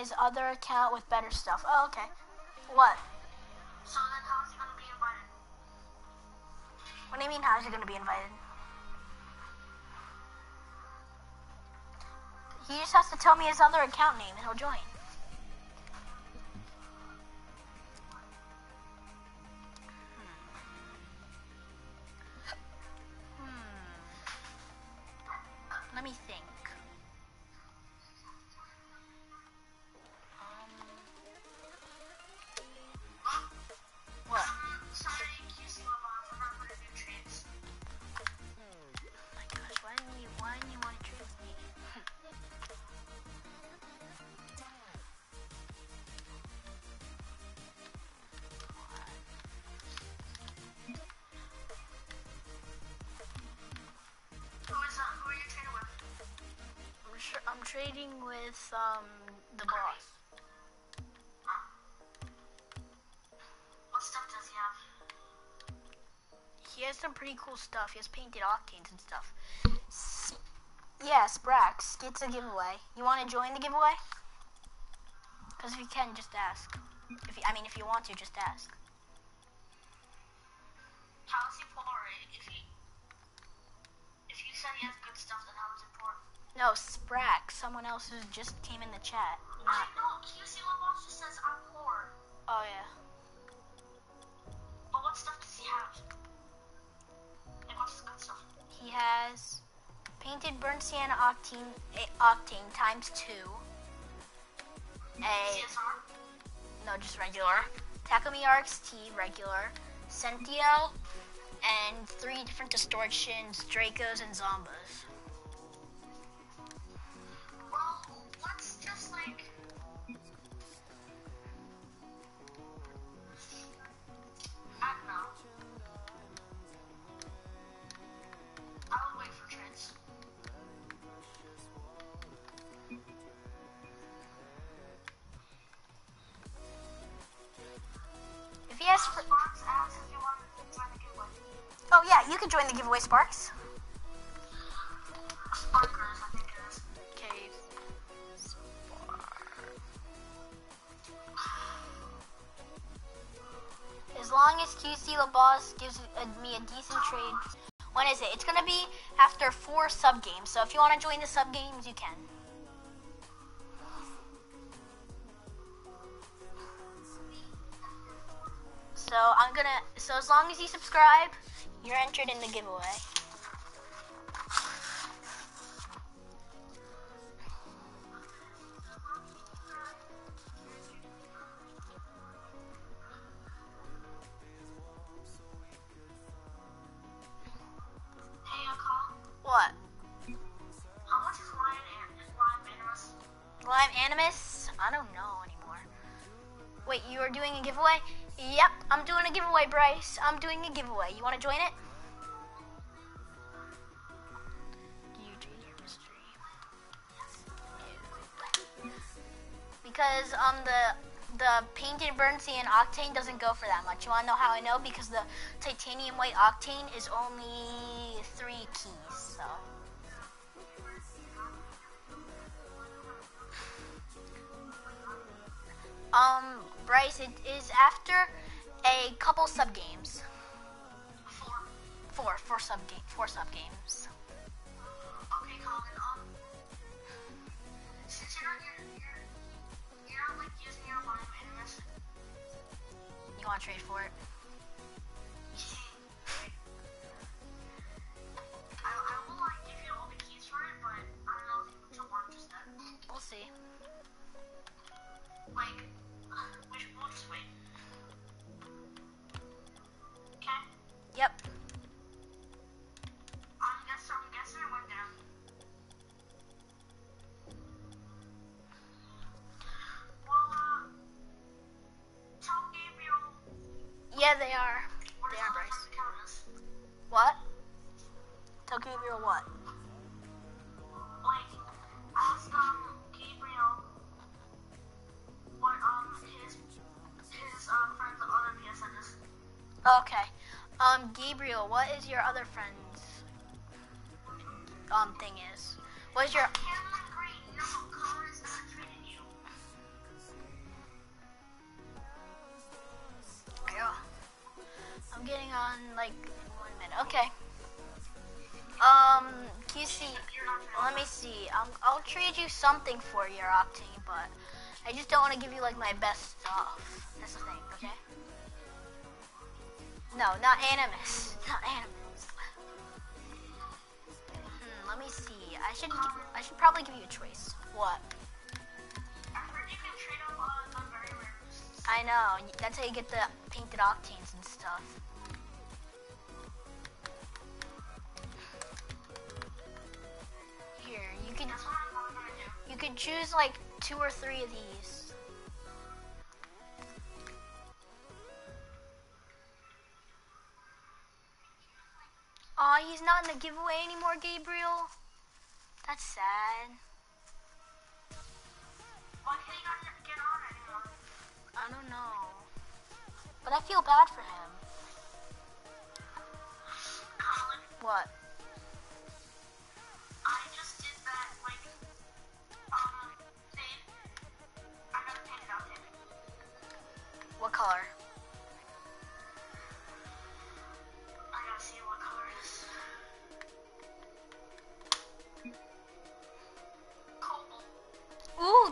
His other account with better stuff. Oh, okay. What? So then how is he gonna be invited? What do you mean? How is he going to be invited? He just has to tell me his other account name and he'll join. Um the boss. What stuff does he have? He has some pretty cool stuff. He has painted octanes and stuff. S- yeah, Sprax gets a giveaway. You want to join the giveaway? Because if you can, just ask. If you, I mean, if you want to, just ask. How is he poor? If he, if you said he has good stuff, then how is he poor? No. Someone else who just came in the chat. I Not. know. QC Lamont just says I'm poor. Oh yeah. But what stuff does he have? Like what's good stuff? He has painted burnt sienna octane, eh, octane times two. A CSR. no, just regular. Takumi RXT regular, Centio, and three different distortions, Dracos and Zombas. Oh yeah, you can join the giveaway, Sparks. Sparkers, I think it is. As long as QC LaBoss gives me a decent trade. When is it? It's gonna be after four sub games. So if you want to join the sub games, you can. So I'm gonna. So as long as you subscribe, you're entered in the giveaway. Doing a giveaway. You want to join it? Because um the the painted burnt sienna octane doesn't go for that much. You want to know how I know? Because the titanium white octane is only three keys. So. Um, Bryce, it is after a couple sub games. Four. Four, four sub game, four sub games. Okay, Colin. Um, since you're not you're, you're, you're not like using your. You want to trade for it? Yep. I'm guessing, I'm guessing it went down. Well, uh, tell Gabriel Yeah, they are. what They are, other Bryce. friend's account is. What? Tell Gabriel what? Like, ask, um, Gabriel what, um, his, his, uh, friend's other PSN is. Okay. Um, Gabriel, what is your other friend's um thing is? What is your Cameron Green, no, Connor is not treating you. Yeah. I'm getting on like one minute. Okay. Um, QC, You're not treating let me see. Um, I'll trade you something for your octane, but I just don't want to give you like my best stuff. That's the thing, okay? No, not Animus. Not Animus. Hmm, let me see. I should I should probably give you a choice. What? I can know. That's how you get the painted octanes and stuff. Here, you do. you could choose like two or three of these. Aw, he's not in the giveaway anymore, Gabriel. That's sad. Why can't he not get on anymore? I don't know. But I feel bad for him. Colin, What?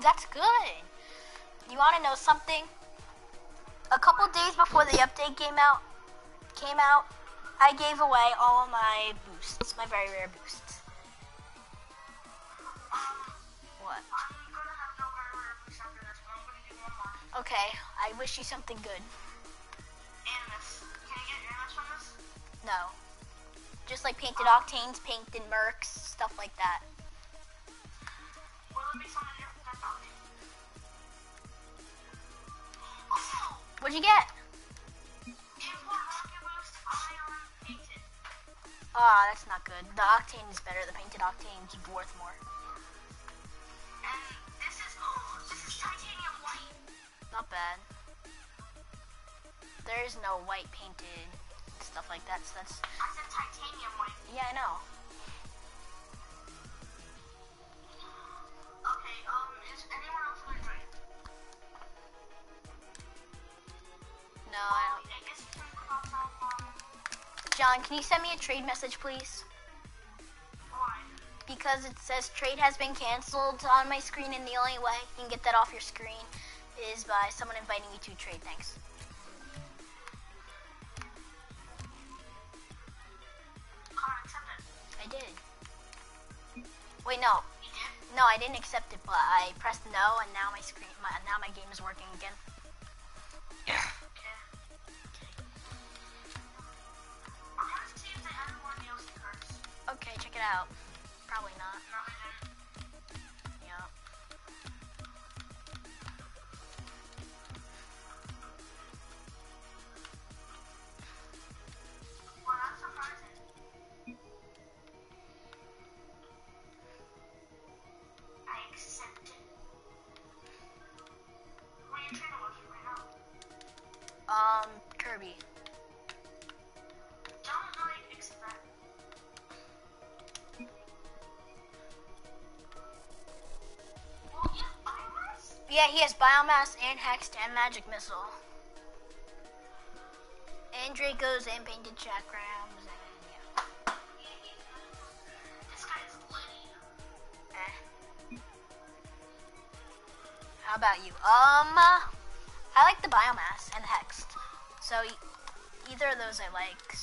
That's good. You want to know something? A couple days before the update came out, came out, I gave away all my boosts, my very rare boosts. What? I'm gonna have no very rare boost after this, but I'm gonna do one more. Okay, I wish you something good. Animus. Can I get Animus from this? No. Just like painted oh. octanes, painted mercs, stuff like that. What'd you get? Import rocket boost, ion, painted. Ah, that's not good. The octane is better. The painted worth more. And this is, oh, this is titanium white. Not bad. There is no white painted stuff like that. So that's I said titanium white. yeah, I know. No, I don't. I guess you can cross out, John, can you send me a trade message, please? Because it says trade has been canceled on my screen, and the only way you can get that off your screen is by someone inviting you to trade. Thanks. Connor, accept it. I did. Wait, no, no, I didn't accept it, but I pressed no, and now my screen, my, now my game is working again. It out. Probably not. No, didn't. Yeah. Well, that's surprising. I accept it. Who are you trading with right now? Um, Kirby. Yeah, he has Biomass and Hexed and Magic Missile. And Dracos and Painted Chakrams. Eh. How about you? Um, uh, I like the Biomass and Hexed. So e- either of those I like.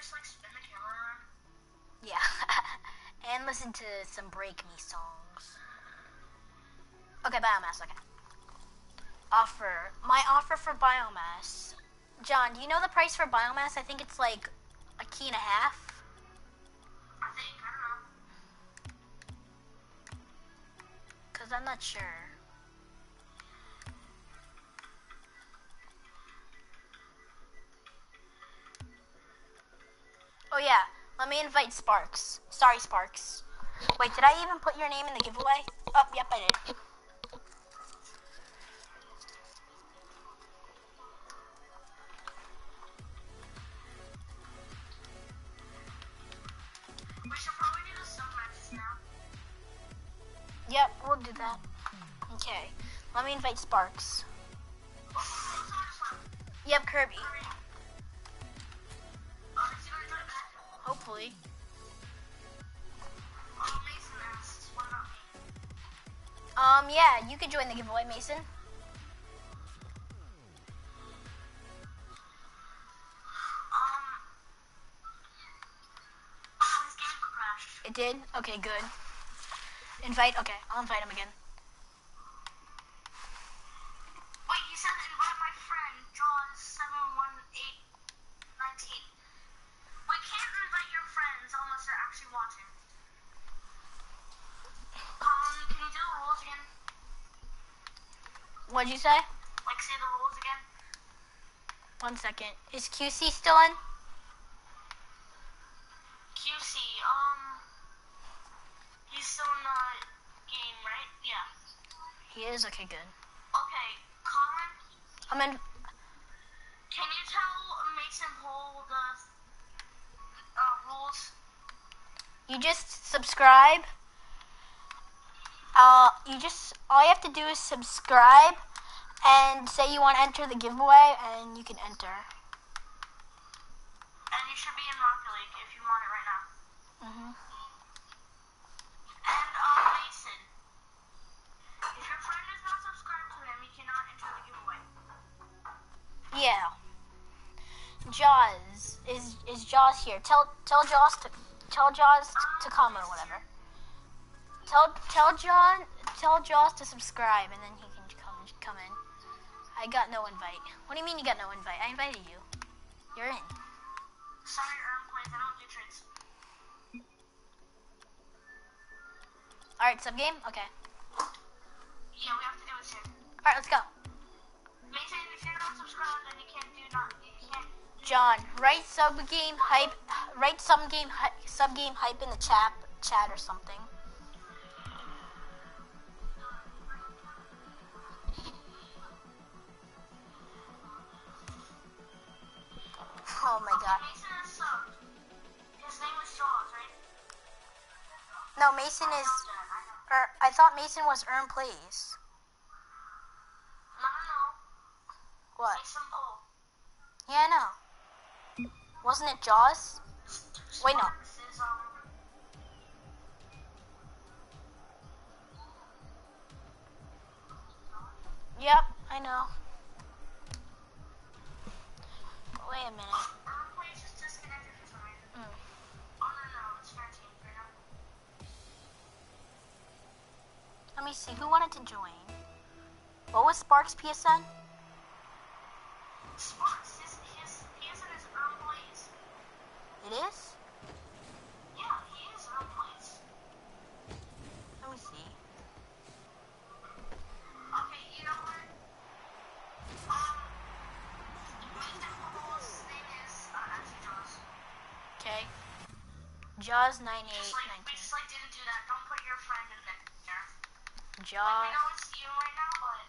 Just like spin the camera around? Yeah. and listen to some Break Me songs. Okay, Biomass, okay. Offer. My offer for Biomass. John, do you know the price for Biomass? I think it's like key and a half. I think, I don't know. Because I'm not sure. Oh, yeah. Let me invite Sparks. Sorry, Sparks. Wait, did I even put your name in the giveaway? Oh, yep, I did. Sparks. Sorry. Yep, Kirby. Hopefully. Um, yeah, you can join the giveaway, Mason. It did? Okay, good. Invite? Okay, I'll invite him again. Say? Like, say the rules again? One second. Is QC still in? QC, um. He's still in the game, right? Yeah. He is? Okay, good. Okay, Colin, I'm in. can you tell Mason Hole the uh, rules? You just subscribe. Uh, you just, all you have to do is subscribe and say you want to enter the giveaway and you can enter. And you should be in Rocket League if you want it right now. hmm And uh, Mason, if your friend is not subscribed to him, he cannot enter the giveaway. Yeah. Jaws is is Jaws here? Tell tell Jaws to tell Jaws to, to come or whatever. Tell tell John tell Jaws to subscribe and then he I got no invite. What do you mean you got no invite? I invited you. You're in. Sorry, plays. I don't do tricks. All right, sub game. Okay. Yeah, we have to do it soon. All right, let's go. Mason, if you're not subscribed, then you can't do not. You can't. John, write sub game hype. Write some game hy- sub game hype in the chat chat or something. Oh my god. No, Mason is. Er, I thought Mason was earn plays. No, no, no. What? Mason Hole. Yeah, I know. Wasn't it Jaws? Wait, no. Yep, I know. Wait a minute. Earn plays is disconnected for some reason. Mm. Oh, no, no. It's fair team right now. Let me see. Who wanted to join? What was Sparks PSN? Sparks, his, his, he is in his It is? Yeah, he is Earn plays. Let me see. Okay, you know what? Um, Mason Hole's name is, uh, actually Jaws. Okay. Jaws Just like, we just like didn't do that. Don't put your friend in there. Like, we Jaws. know it's you right now, but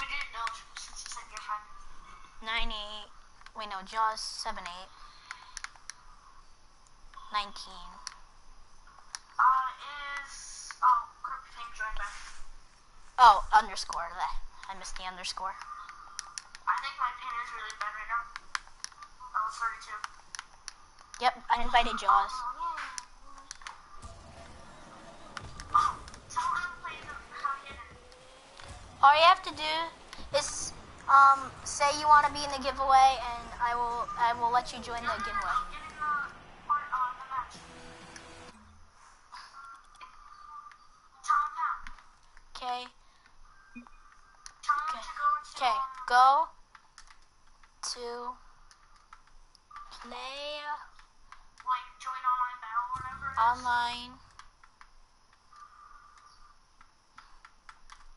we didn't know since you said your friend. 98. Wait, no. Jaws 78. 19. Uh, is, oh, Fame joined back. Oh, underscore. That. I missed the underscore. I think my ping is really bad right now. Oh, 32. Yep, I invited Jaws. All you have to do is um, say you want to be in the giveaway, and I will I will let you join the giveaway. Get in the, part, uh, the match. Tell him now. Okay. Tell him Okay. to go to, Okay. um, Go to play like, join online battle or whatever it is. online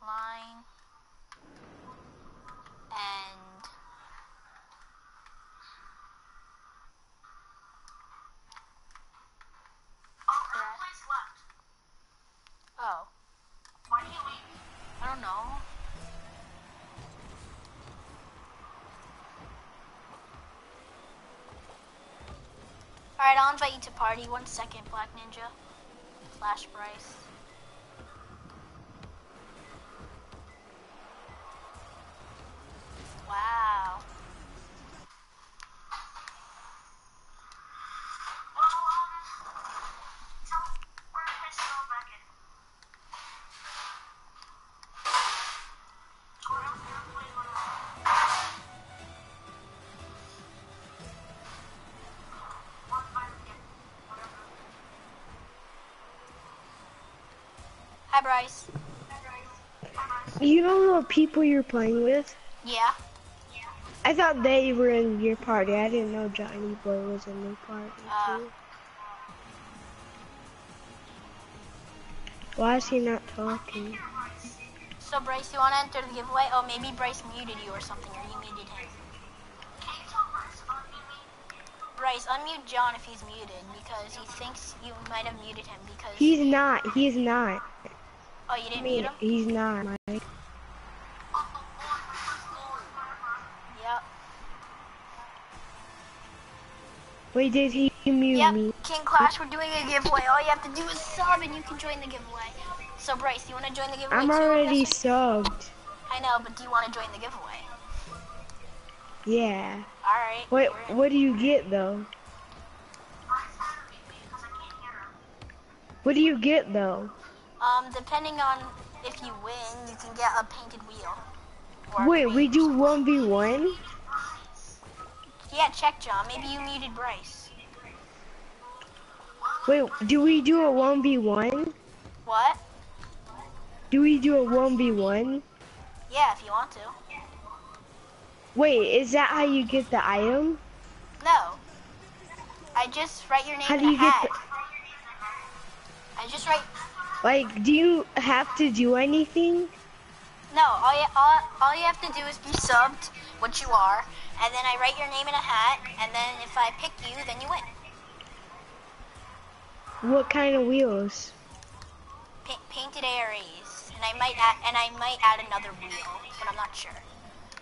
line and Oh, Earth plays left. oh Why did he leave? I don't know. Alright, I'll invite you to party. One second, Black Ninja. Flash Bryce. Bryce. You don't know what people you're playing with? Yeah. I thought they were in your party. I didn't know Johnny Boy was in your party Uh. too. Why is he not talking? So, Bryce, you want to enter the giveaway? Oh, maybe Bryce muted you or something, or you muted him. Can you tell Bryce to unmute me? Bryce, unmute John if he's muted, because he thinks you might have muted him because... He's not. He's not. Oh, you didn't Me, mute him? he's not. Mike. Oh, boy, my first goal is forever. Yep. Wait, did he mute Yep, me? King Clash, we're doing a giveaway. All you have to do is sub and you can join the giveaway. So, Bryce, you want to join the giveaway I'm already subbed. I know, but do you want to join the giveaway? Yeah. Alright. Wait, what do you get though? Bryce had to beat me because I can't hear him. What do you get though? Um, depending on if you win, you can get a painted wheel. Wait, we do 1v1? Yeah, check, John. Maybe you muted Bryce. Wait, do we do a 1v1? What? Do we do a 1v1? Yeah, if you want to. Wait, is that how you get the item? No. I just write your name How in do you get hat. the, I just write. Like, do you have to do anything? No, all you all, all you have to do is be subbed, what you are, and then I write your name in a hat, and then if I pick you, then you win. What kind of wheels? Pa- painted Aries, and I might add, and I might add another wheel, but I'm not sure.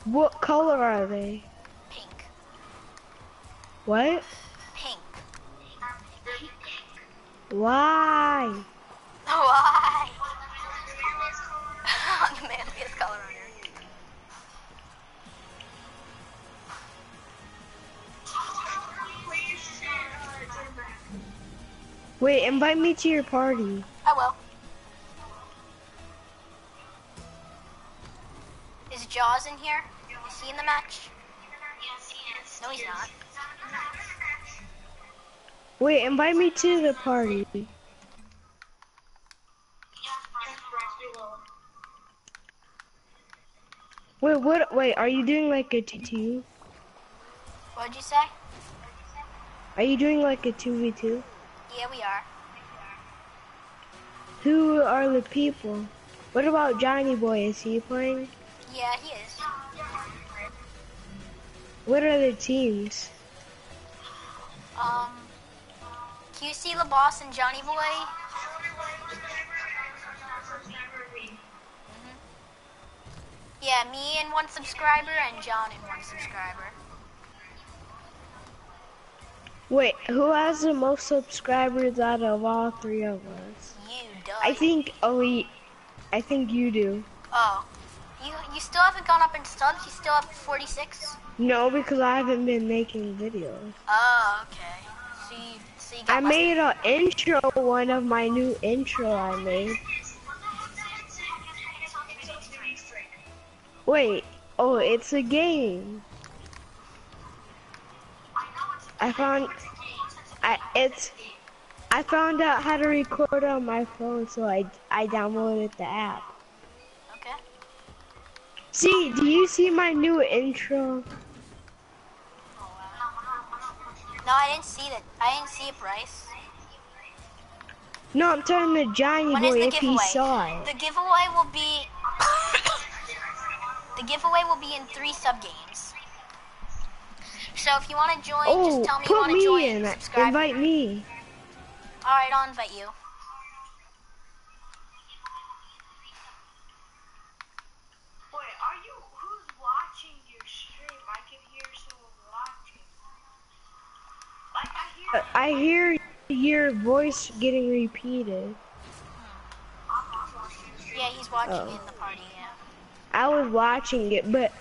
What color are they? Pink, What? pink. Why? Why? the manliest color on earth. Wait, invite me to your party. I will. Is Jaws in here? Is he in the match? Yes, he is. No, he's not. Wait, invite me to the party. Wait, what? Wait, are you doing like a 2 What'd you say? Are you doing like a 2v2? Yeah, we are. Who are the people? What about Johnny Boy? Is he playing? Yeah, he is. What are the teams? Um, QC LaBoss and Johnny Boy. Yeah, me and one subscriber, and John and one subscriber. Wait, who has the most subscribers out of all three of us? You, duh. I think Elite. I think you do. Oh, you you still haven't gone up in subs. You still have 46. No, because I haven't been making videos. Oh, okay. So you so you I made an intro, one of my new intro I made. Wait, oh, it's a game. I found, I it's, I found out how to record on my phone, so I I downloaded the app. Okay. See, do you see my new intro? No, I didn't see that. I didn't see it, Bryce. No, I'm talking to Johnny When is Boy the if he saw it. The giveaway will be. the giveaway will be in three sub games. So if you want to join, Oh, just tell me you want to join. in. Subscribe. Invite me. All right, I'll invite you. Wait, are you, who's watching your stream? I can hear someone watching. I hear, uh, I hear your voice getting repeated. I'm not watching your stream. Yeah, he's watching Oh. in the party. I was watching it, but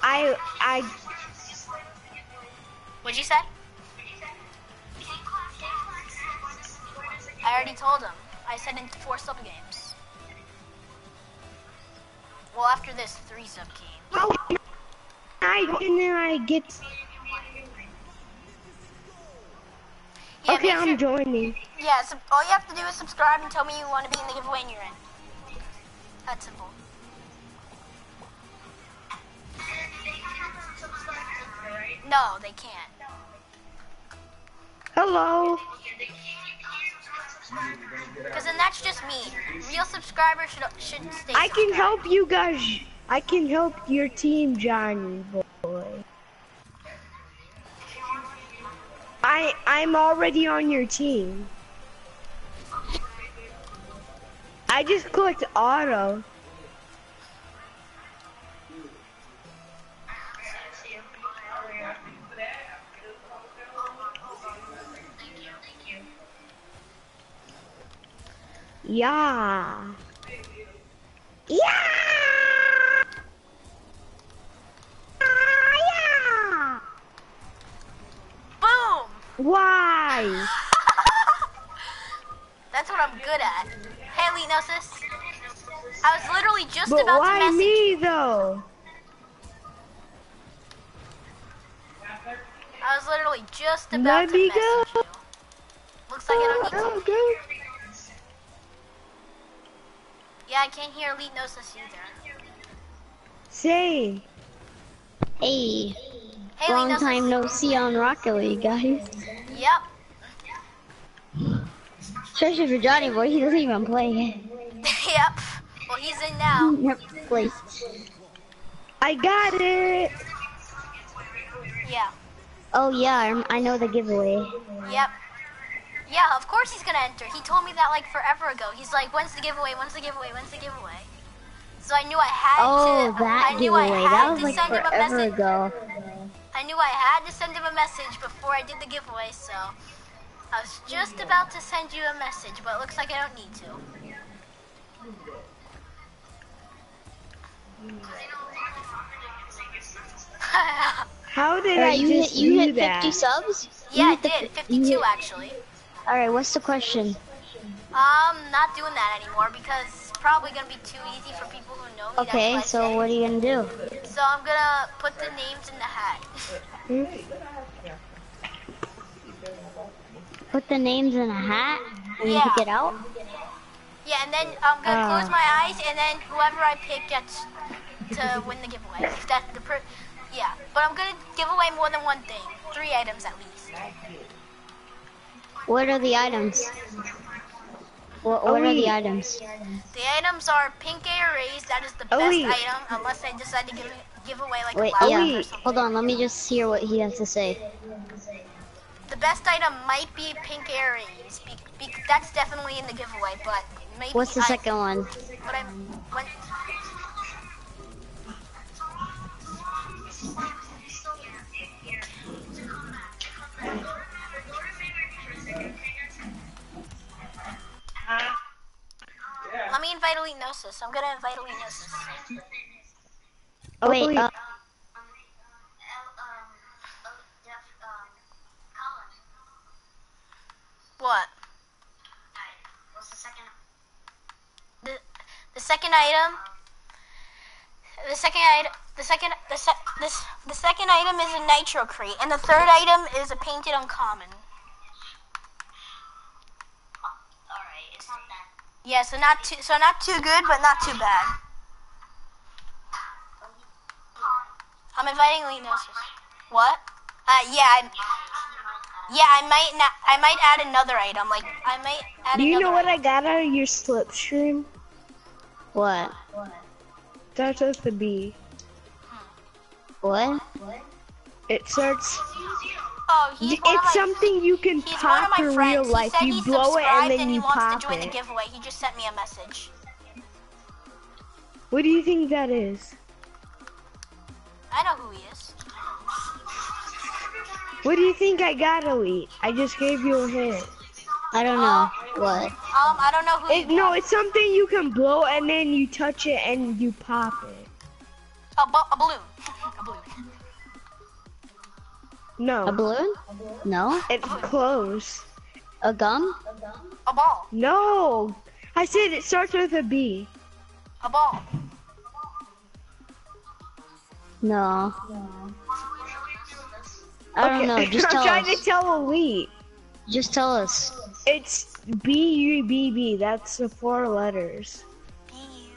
I I What'd you say? I already told him. I said in four sub games. Well, after this, three sub games. Oh, I and then I get Yeah, okay. I'm sure- joining. Yeah, so all you have to do is subscribe and tell me you want to be in the giveaway and you're in. That's simple. No, they can't. Hello. Because then that's just me. Real subscribers should should stay. I can help you guys. I can help your team, Johnny boy. I I'm already on your team. I just clicked auto. Yeah. Yeah. Yeah. Boom! Why? That's what I'm good at. Hey, Lenosis. I was literally just But about to message. why message. me though? I was literally just about Let to me message go. you. Looks like I don't need oh, to. Good. Yeah, I can't hear Lenosis either. Same. Hey, Hey, long Lenosis. time no see on Rocket League, guys. Yep. Especially for Johnny Boy, he doesn't even play. It. yep. Well, he's in now. Yep, play. I got it. Yeah. Oh yeah, I rem- I know the giveaway. Yep. Yeah, of course he's gonna enter. He told me that like forever ago. He's like, when's the giveaway? When's the giveaway? When's the giveaway? So I knew I had Oh, to. that I knew I giveaway. had That was to like send him a forever message. ago. I knew I had to send him a message before I did the giveaway, so I was just about to send you a message, but it looks like I don't need to. How did Alright, I you hit you do hit that? 50 subs. Yeah, I did. fi- you 52 hit- actually. Alright, what's the question? Um, not doing that anymore because it's probably gonna be too easy for people who know me. Okay, so what are you gonna do? So I'm gonna put the names in the hat. Put the names in a hat and Yeah. pick it out. Yeah, and then I'm gonna Ah. close my eyes, and then whoever I pick gets to win the giveaway. That's the per. Yeah, but I'm gonna give away more than one thing. Three items at least. What are the items? What, oh, what are the items? The items are pink ARAs. That is the oh, best Elite. item, unless I decide to give give away like Wait, a loud yeah. one or Elite. something. Hold on, let me just hear what he has to say. The best item might be pink ARAs. Be, be, that's definitely in the giveaway, but maybe. What's the I, second one? But I'm. When, let me invite Elite I'm gonna invite Elite Oh, Wait, wait. uh, What? The the second item. The second item. The second the se- this the second item is a nitro crate, and the third item is a painted uncommon. Yeah, so not too so not too good, but not too bad. I'm inviting Lenos. What? Uh, yeah, I'm. Yeah, I might not. I might add another item. Like I might add. Do you another know what I got out of your slipstream? what? What? Starts with the B. What? It starts. Oh, he's It's one of my, something you can He's one of pop my in friends. real life. He said You he blow it and subscribed then and he you wants pop to join it. the giveaway. He just sent me a message. What do you think that is? I know who he is. What do you think I got, Elite? I just gave you a hint. I don't know. What? Um, I don't know who. It, you no, got. it's something you can blow and then you touch it and you pop it. a, bu- a balloon. No, A balloon? No. it's close. A gum? A ball. No, I said it starts with a B. A ball. No. I don't know. Just I'm tell trying us. to tell Elite. Just tell us. It's B U B B. That's the four letters. B U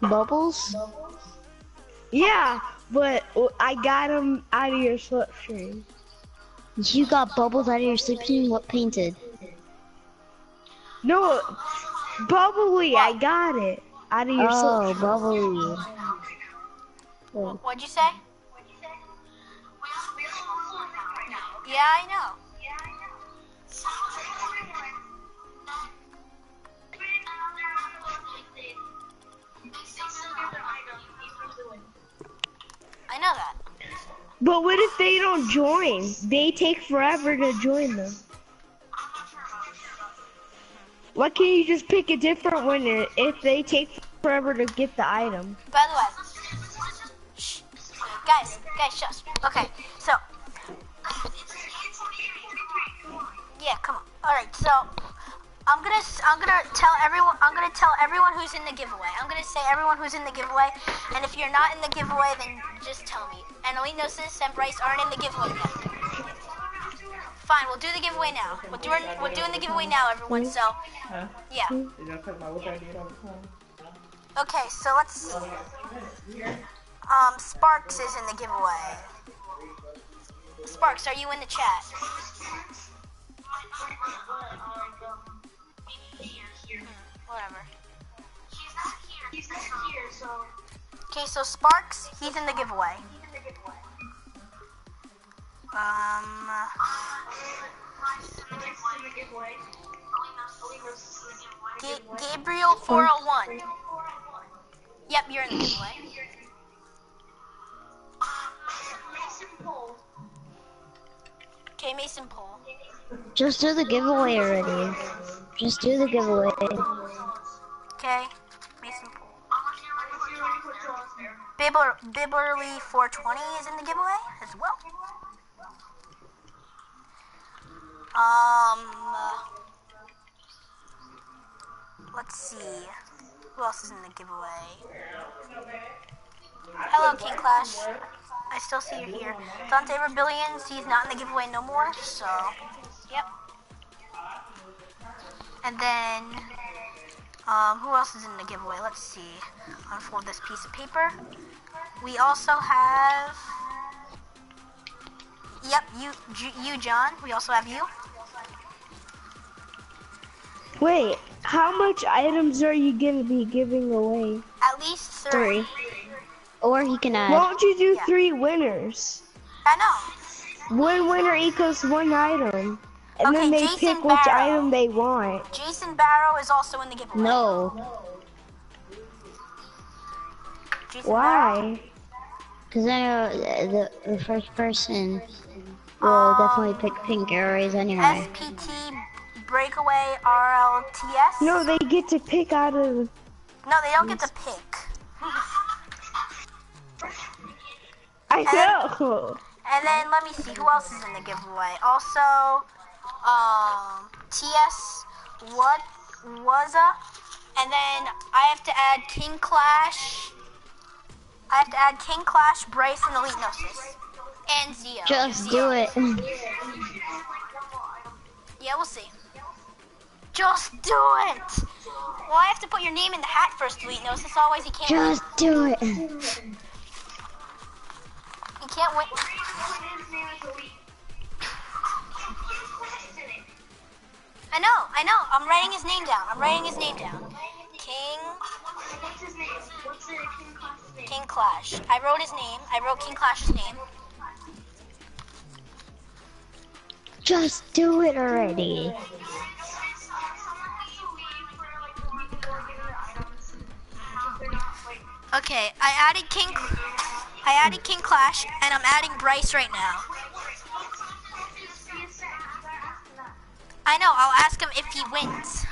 B Bubbles? Yeah, but I got them out of your slipstream. You got bubbles out of your slipstream? What painted? No, bubbly. I got it out of your Oh, slipstream. bubbly. Oh. What'd you say? Yeah, I know. I know that. But what if they don't join? They take forever to join them. Why can't you just pick a different winner if they take forever to get the item? By the way, shh, guys, guys, shush. Okay, so yeah, come on. All right, so I'm gonna I'm gonna tell everyone I'm gonna tell everyone who's in the giveaway. I'm gonna say everyone who's in the giveaway, and if you're not in the giveaway, then just tell me. And Alinosis and Bryce aren't in the giveaway yet. Fine, we'll do the giveaway now. We're doing we're doing the giveaway now, everyone. So yeah. You know, talking about what I did on the phone. Okay, so let's. Um, Sparks is in the giveaway. Sparks, are you in the chat? Whatever. Okay, so Sparks, he's in the giveaway. Um, Ga- Gabriel 401. Yep, you're in the giveaway. Okay, Mason Paul. Just do the giveaway already. Just do the giveaway. Okay, Mason Paul. Bibber, Bibberly 420 is in the giveaway as well. Um, let's see. Who else is in the giveaway? Hello, King Clash. I still see you here. Dante Rebellions, he's not in the giveaway no more, so, yep. And then, um, who else is in the giveaway? Let's see. Unfold this piece of paper. We also have. Yep, you, J- you, John. We also have you. Wait, how much items are you gonna be giving away? At least three. Three. Or he can add. Why don't you do Yeah. three winners? I know. One winner equals one item. And Okay, then they Jason pick which Barrow. item they want. Jason Barrow is also in the giveaway. No. Jason Why? Because I know the, the first person will um, definitely pick pink arrows anyway. SPT Breakaway RLTS. No, they get to pick out of. No, they don't get to pick. I know. And then let me see who else is in the giveaway. Also, um, TS what was a, and then I have to add King Clash. I have to add King Clash, Bryce, and Elite Gnosis, and Zio. Just Zio. do it. Yeah, we'll see. Just do it. Well, I have to put your name in the hat first, Elite Gnosis. Otherwise, you can't. Just do it. You can't win. I know, I know. I'm writing his name down. I'm writing his name down. King King Clash. I wrote his name. I wrote King Clash's name. Just do it already. Okay, I added King. I added King Clash, and I'm adding Bryce right now. I know. I'll ask him if he wins.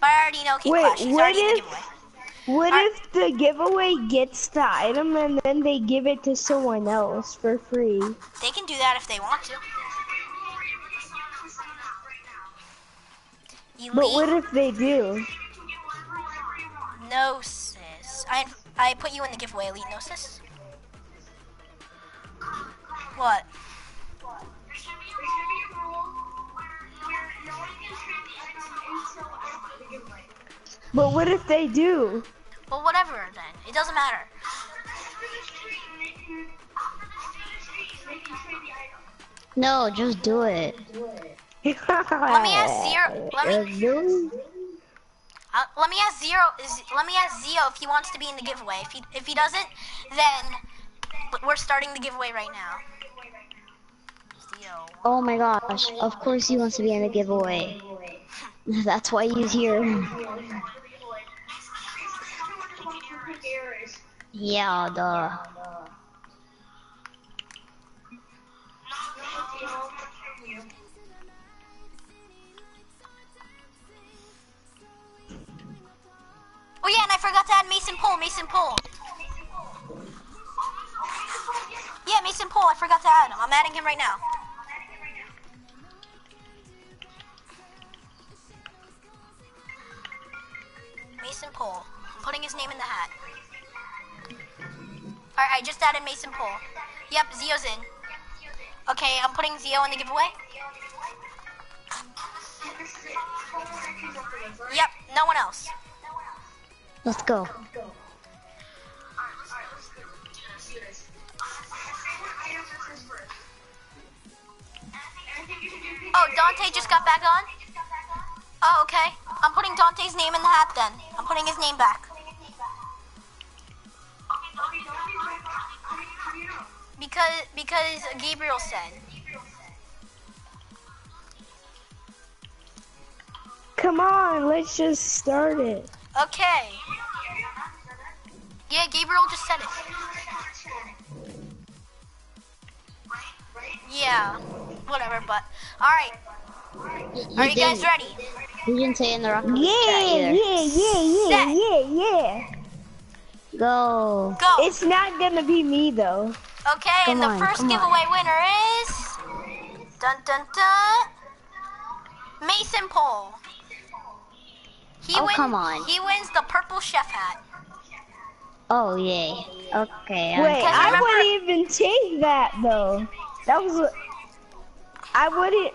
But I already know King Wait, Clash. He's what already in the if- giveaway. What if the giveaway gets the item and then they give it to someone else for free? They can do that if they want to. Elite But what if they do? Gnosis. I I put you in the giveaway, Elite Gnosis. What? But what if they do? Well, whatever. Then. It doesn't matter. No, just do it. Let me ask Zero- let me- Uh, let me ask Zero. Let me ask Zio if he wants to be in the giveaway. If he if he doesn't, then we're starting the giveaway right now. Zio. Oh my gosh, of course he wants to be in the giveaway. That's why he's here. Yeah, duh. Oh yeah, and I forgot to add Mason Pole. Mason Pole. Yeah, Mason Pole. I forgot to add him. I'm adding him right now. Mason Pole. I'm putting his name in the hat. Alright, I just added Mason Pole. Yep, Zio's in. Okay, I'm putting Zio in the giveaway. Yep, no one else. Let's go. Oh, Dante just got back on? Oh, okay. I'm putting Dante's name in the hat then. I'm putting his name back. Because because Gabriel said. Come on, let's just start it. Okay. Yeah, Gabriel just said it. Yeah, whatever, but alright. Are you guys ready? You didn't say in the rocket League Yeah, yeah, yeah, yeah, yeah, yeah. Go. Go. It's not gonna be me though. Okay, Come and the on, first come on. giveaway winner is dun dun dun Mason Pole. He Oh, win- come on. He wins the purple chef hat. Oh yay. Okay. I'm- Wait, I remember- wouldn't even take that though. That was. I wouldn't.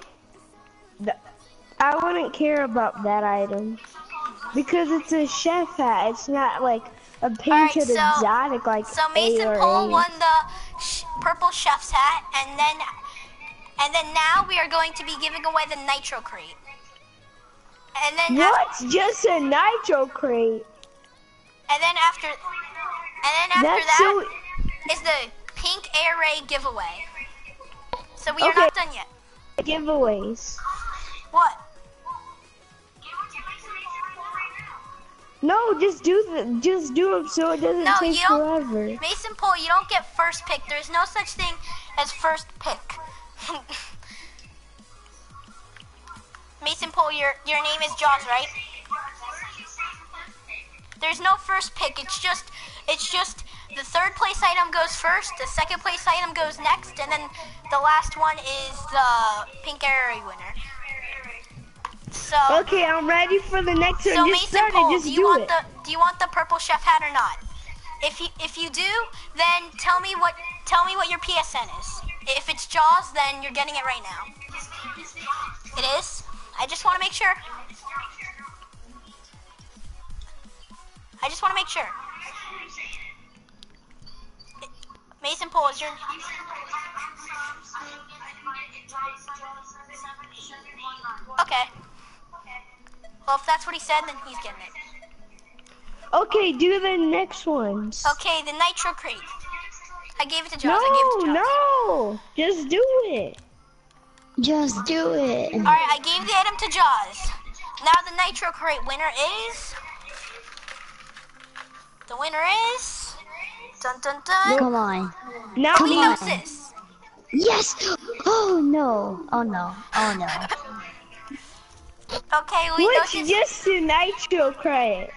I wouldn't care about that item because it's a chef hat. It's not like a painted so- exotic like So A Mason or Pole won the sh- purple chef's hat, and then and then now we are going to be giving away the nitro crate. And then What's just a nitro crate? and then after and then after That's that so is the pink air ray giveaway. So we are not done yet. giveaways. What? No, just do the just do them so it doesn't No, take you don't- forever. Mason Pole, you don't get first pick. There's no such thing as first pick. Mason Pole, your your name is Jaws, right? There's no first pick. It's just it's just the third place item goes first, the second place item goes next, and then the last one is the pink airy winner. So Okay, I'm ready for the next one. so just Mason it. Just do you do want it. the do you want the purple chef hat or not? If you if you do, then tell me what tell me what your PSN is. If it's Jaws, then you're getting it right now. It is. I just want to make sure. I just want to make sure. Mason Pole is your. Okay. Well, if that's what he said, then he's getting it. Okay, do the next ones. Okay, the nitro crate. I gave it to Jaws. I gave it No, to Jaws. no, just do it. Just do it. All right, I gave the item to Jaws. Now the nitro crate winner is. The winner is. Dun dun dun. Come on. Now Come we on. Gnosis. Yes. Oh no. Oh no. Oh no. Okay, we What's noticed. just a nitro crate?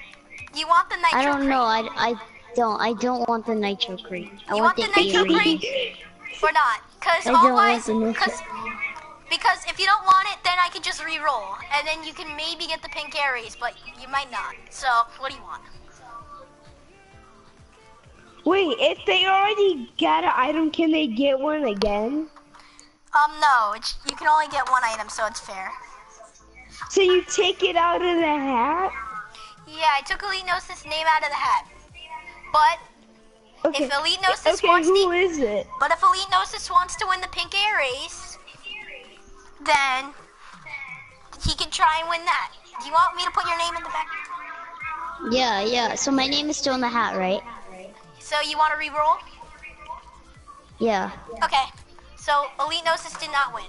You want the nitro I don't crate know. I, I don't. I don't want the nitro crate. I You want, want the the nitro Aries. crate? or not? Because I don't want otherwise, the nitro- cause, because if you don't want it, then I could just re-roll, and then you can maybe get the pink Aries, but you might not. So, what do you want? Wait, if they already got an item, can they get one again? Um, no, it's, you can only get one item, so it's fair. So you take it out of the hat? Yeah, I took Elite Gnosis' name out of the hat. But Okay. if Elite Gnosis okay, wants who the is it? but if Elite Gnosis wants to win the pink air race, then he can try and win that. Do you want me to put your name in the back? Yeah, yeah. So my name is still in the hat, right? So you want to re-roll? Yeah. Okay. So Elite Gnosis did not win.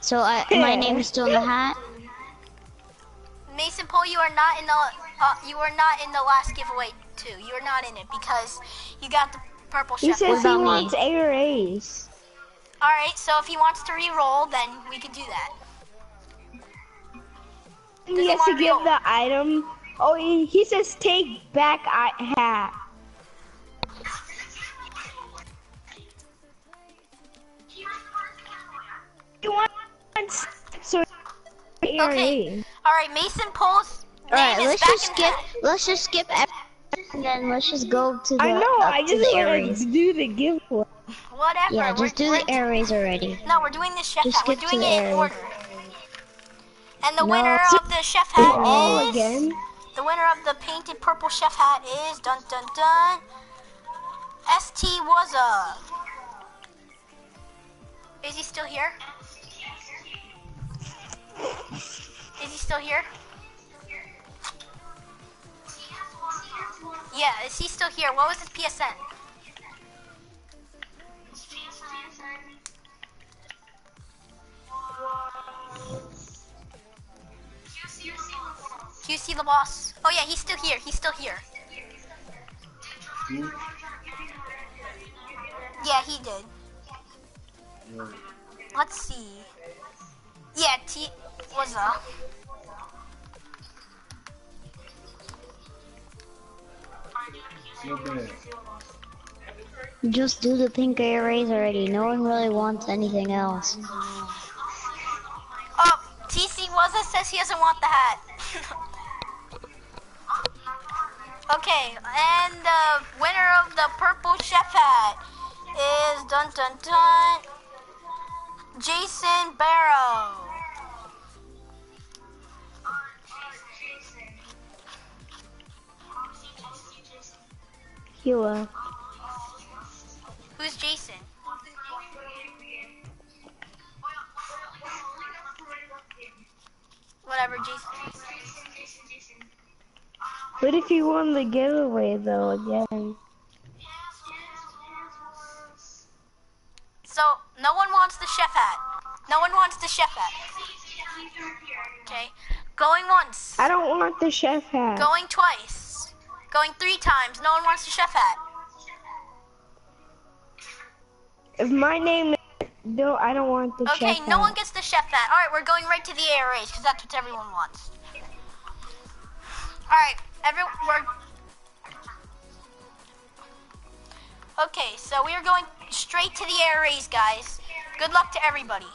So I, my name is still in the hat. Mason Pole, you are not in the uh, you are not in the last giveaway too. You are not in it because you got the purple He says he about me? wants ARAs. All right, so if he wants to re-roll, then we can do that. He he has want to give the item. Oh, he, he says take back I hat. He wants so Okay. All right, Mason Pole's All right, is let's back just in skip. the- Let's just skip everything, and then let's just go to the I know. I just the want to do the giveaway. Whatever. Yeah, we're, just do we're, the areas already. No, we're doing the chef Just hat. We're doing the it in order. And the No. winner of the chef hat all is again. the winner of the painted purple chef hat is dun dun dun. St was a. Is he still here? Is he still here? Yeah, is he still here? What was his PSN? QC the boss. Oh yeah, he's still here. He's still here. Yeah, he did. Let's see. Yeah, T was a. Just do the pink arrays already. No one really wants anything else. Oh, TC Waza says he doesn't want the hat. okay, and the winner of the purple chef hat is dun dun dun Jason Barrow. You uh, Who's Jason? Whatever, Jason. What if you won the giveaway though again? So no one wants the chef hat. No one wants the chef hat. Okay, going once. I don't want the chef hat. Going twice. Going three times. No one wants the chef hat. If my name is no, I don't want the Okay, chef Okay, no hat. one gets the chef hat. All right, we're going right to the ARAs because that's what everyone wants. All right, everyone. We're okay. So we are going straight to the ARAs, guys. Good luck to everybody.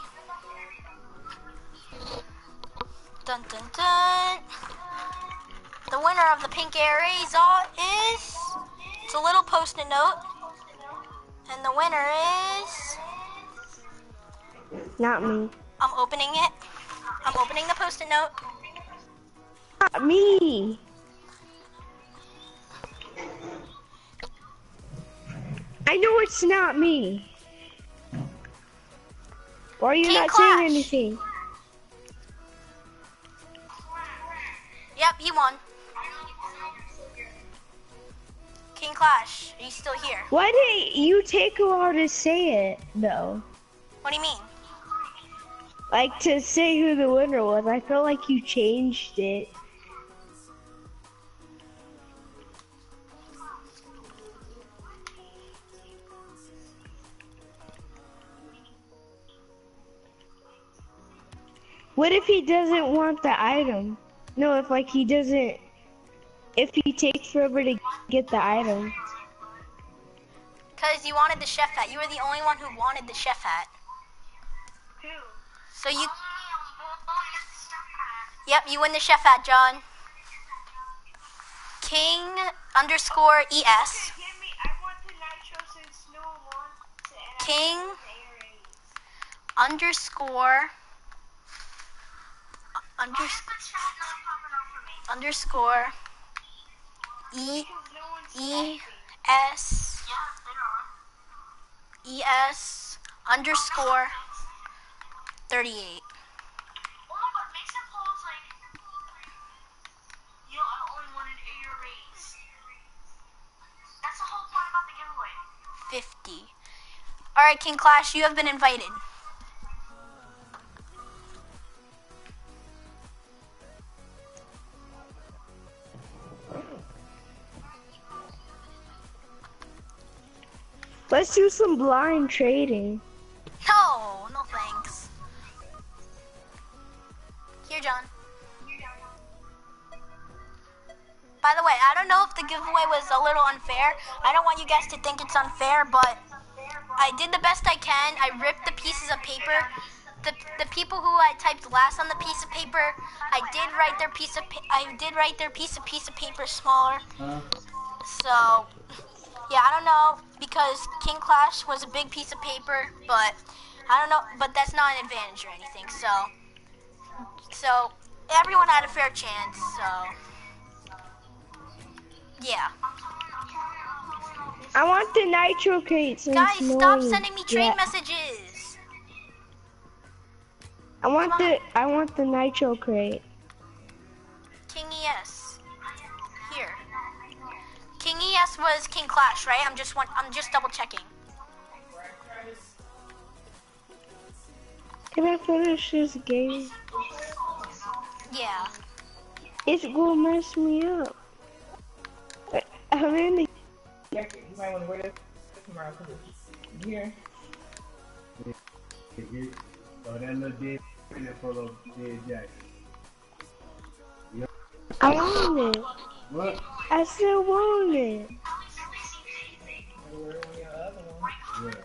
Dun dun dun. The winner of the pink all is. It's a little post-it note, and the winner is. Not me. I'm opening it. I'm opening the post-it note. Not me. I know it's not me. Why are you King not Clash. saying anything? Yep, he won. King Clash, are you still here? Why did you take a while to say it though? What do you mean? Like to say who the winner was. I felt like you changed it. What if he doesn't want the item? No, if like he doesn't, if he takes forever to get the item. Because you wanted the chef hat. You were the only one who wanted the chef hat. Who? So you. Yep, you win the chef hat, John. King underscore ES. Give me, I want the nitro since no it. King want the Aries. underscore. Uh, underscore. Underscore. E E. S. E S underscore thirty eight. My god, make some polls like, you know, I only wanted A or A's. That's the whole point about the giveaway. 50. Alright, King Clash, you have been invited. Let's do some blind trading. No, no thanks. Here, John. By the way, I don't know if the giveaway was a little unfair. I don't want you guys to think it's unfair, but I did the best I can. I ripped the pieces of paper. The, the people who I typed last on the piece of paper, I did write their piece of I did write their piece of piece of paper smaller. So, yeah, I don't know because King Clash was a big piece of paper, but I don't know, but that's not an advantage or anything. So, so everyone had a fair chance. So, yeah, I want the nitro crate guys, stop sending me trade get- messages. I want the I want the nitro crate. King ES. King ES was King Clash, right? I'm just one. I'm just double checking. Can I finish this game? Yeah. It's gonna mess me up. I- I'm You might want to wear this tomorrow because it's here. So that little dead is full of dead jackets. I want it. What? I still want it. You wear one of your other ones.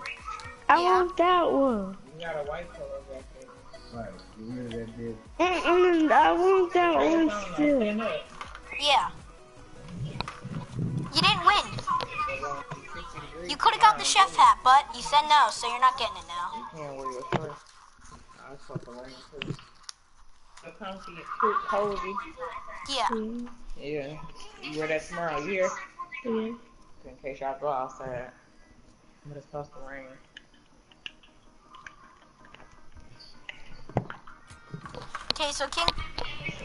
I Yeah. want that one. You got a white color jacket. Right. Get rid of that dead. Mm-mm, I want that one still. Yeah. You didn't win. You could have got the chef hat, but you said no, so you're not getting it now. You can't wear your shirt. I fuck the rain too. So comfy, cool, cozy. Yeah. Yeah, Yeah. You wear that tomorrow, you hear? yeah. In case y'all go outside. But it's supposed to rain. Okay, so King,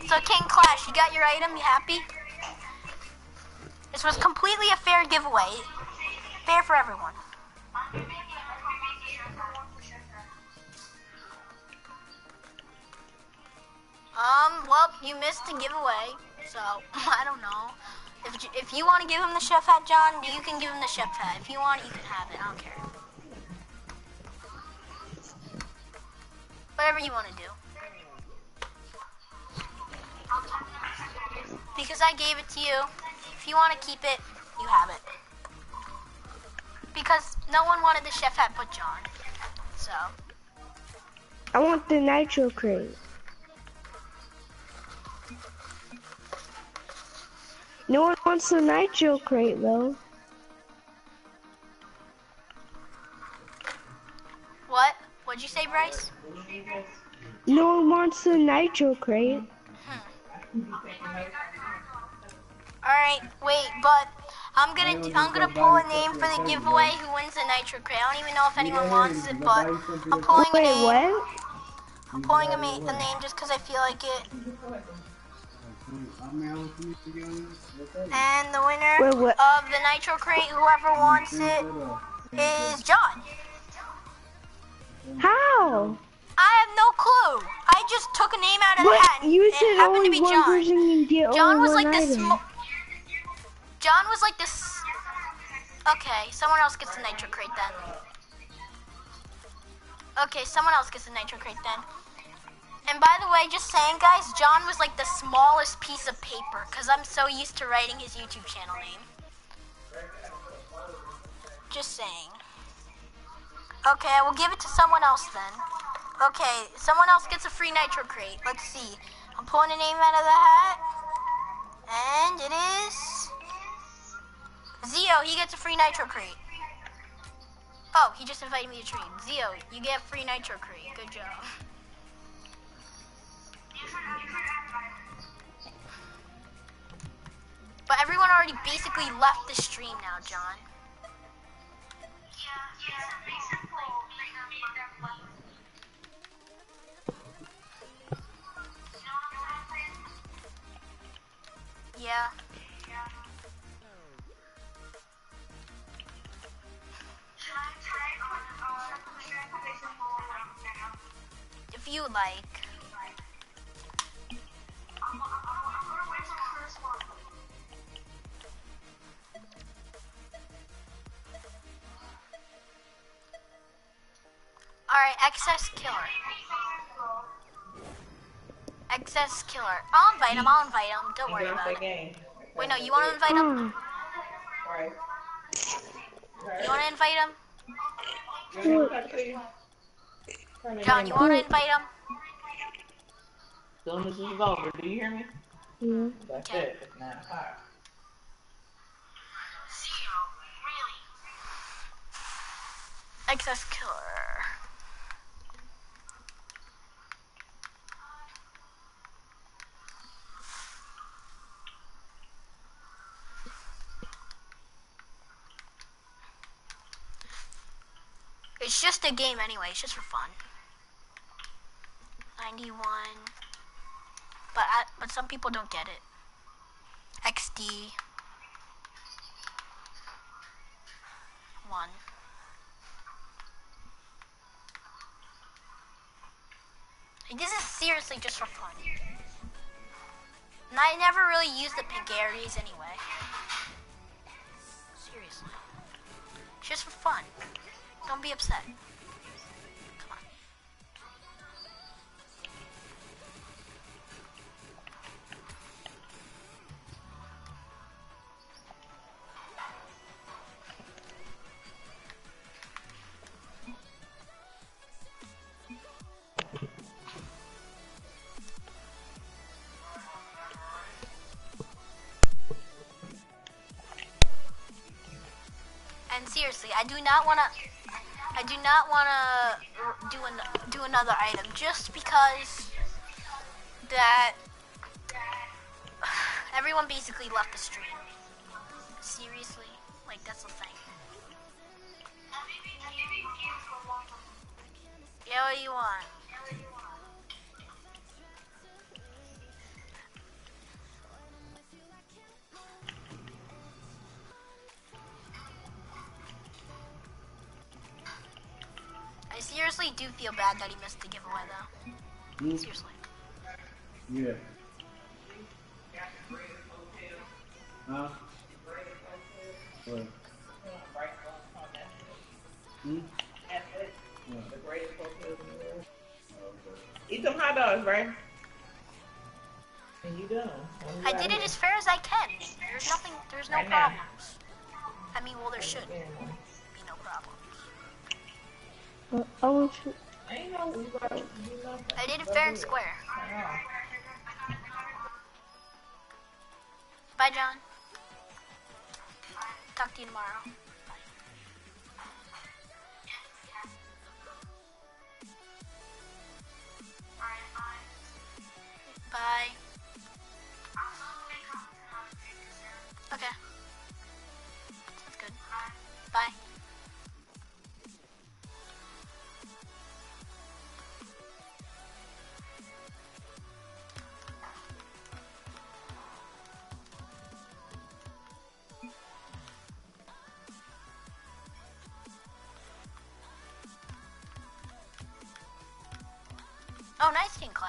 so King Clash, you got your item. You happy? This was completely a fair giveaway, fair for everyone. Um, well, you missed the giveaway, so I don't know. If if you want to give him the chef hat, John, you can give him the chef hat. If you want it, you can have it. I don't care. Whatever you want to do. Because I gave it to you. If you want to keep it, you have it. Because no one wanted the chef hat but John. So, I want the nitro crate. No one wants the nitro crate though. what? What'd you say, Bryce? No one wants the nitro crate. Alright, hmm. wait, but I'm gonna I'm gonna pull a name for the giveaway who wins the nitro crate. I don't even know if anyone wants it, but I'm pulling a Wait, name. what? I'm pulling a, a name just because I feel like it. And the winner Wait, what? of the nitro crate, whoever wants it, is John. How? I have no clue. I just took a name out of the hat. and you it happened only to be one John. person can get John was like small. John was like this. Okay, someone else gets the nitro crate then. Okay, someone else gets the nitro crate then. And by the way, just saying, guys, John was like the smallest piece of paper because I'm so used to writing his YouTube channel name. Just saying. Okay, I will give it to someone else then. Okay, someone else gets a free nitro crate. Let's see. I'm pulling a name out of the hat. And it is Zio, he gets a free nitro crate. Oh, he just invited me to stream. Zio, you get a free nitro crate. Good job. But everyone already basically left the stream now, John. Yeah, yeah, basically, we Alright, excess killer. Excess killer. I'll invite him, I'll invite him. Don't And worry get off about that it. game. Wait, no, you wanna invite him? Hmm. Right. You wanna invite him? You want me to talk to you? John, you wanna invite him? As soon as this is over, do you hear me? Yeah. That's Okay. it. It's nine o'clock. Zero, really? Excess killer. It's just a game anyway, it's just for fun. 91. But I, but some people don't get it. XD. 1. Like, this is seriously just for fun. And I never really use the pink Aries anyway. Seriously. Just for fun. Don't be upset. And seriously, I do not want to. Do not want to do an, do another item just because that everyone basically left the stream. Seriously, like that's the thing. Yeah, what do you want? Seriously do feel bad that he missed the giveaway though. Hmm? Seriously. Yeah. Huh? What? Hmm? Yeah. The greatest hotel in the world. Okay. Eat some hot dogs, right? And you done. I did it as fair as I can. There's nothing. There's no Right now. problems. I mean, well, there should be no problems. I want you. I did it fair and square. Bye, John. Talk to you tomorrow. Bye. Okay. That's good. Bye.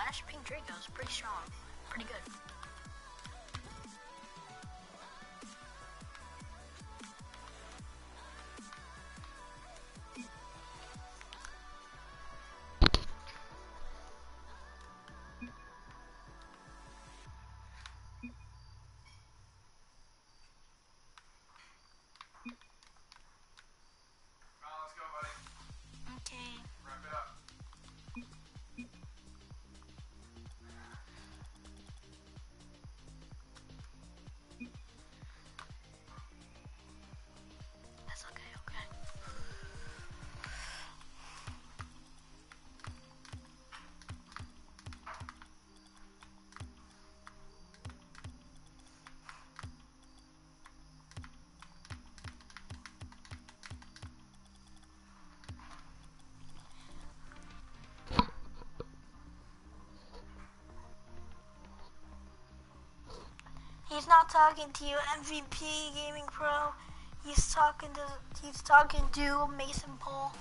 Clash. Pink Draco's pretty strong. Pretty good. He's not talking to you, MVP Gaming Pro. He's talking to he's talking to Mason Paul.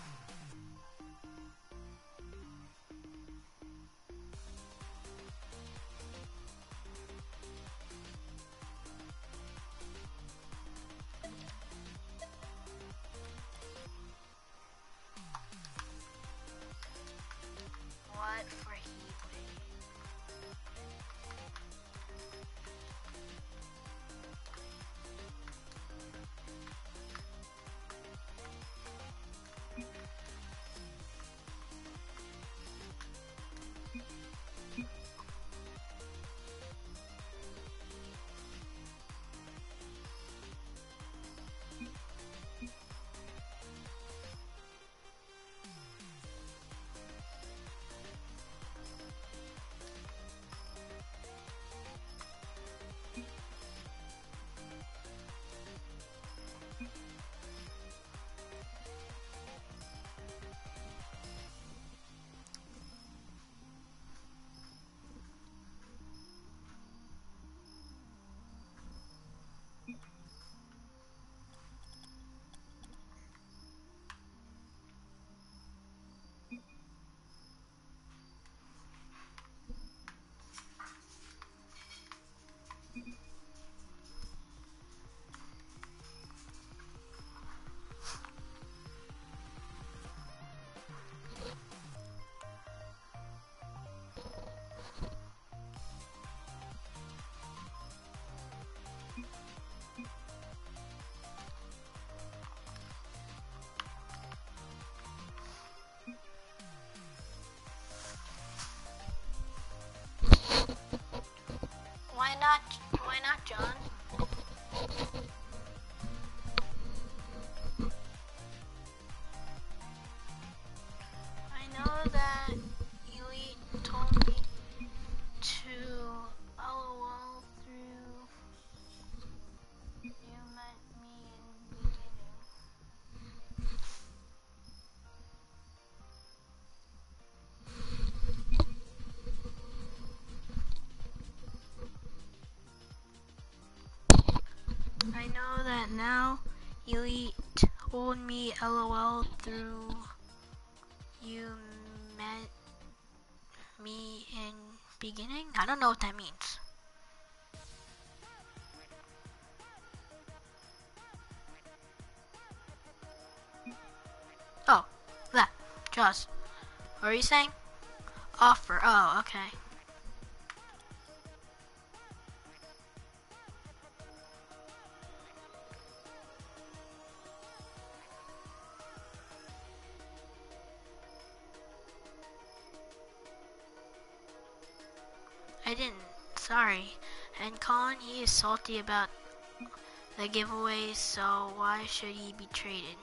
That now Elite told me LOL through you met me in beginning. I don't know what that means. Oh, that. Jaws. What are you saying? Offer. Oh, okay. Salty about the giveaways, so why should he be traded?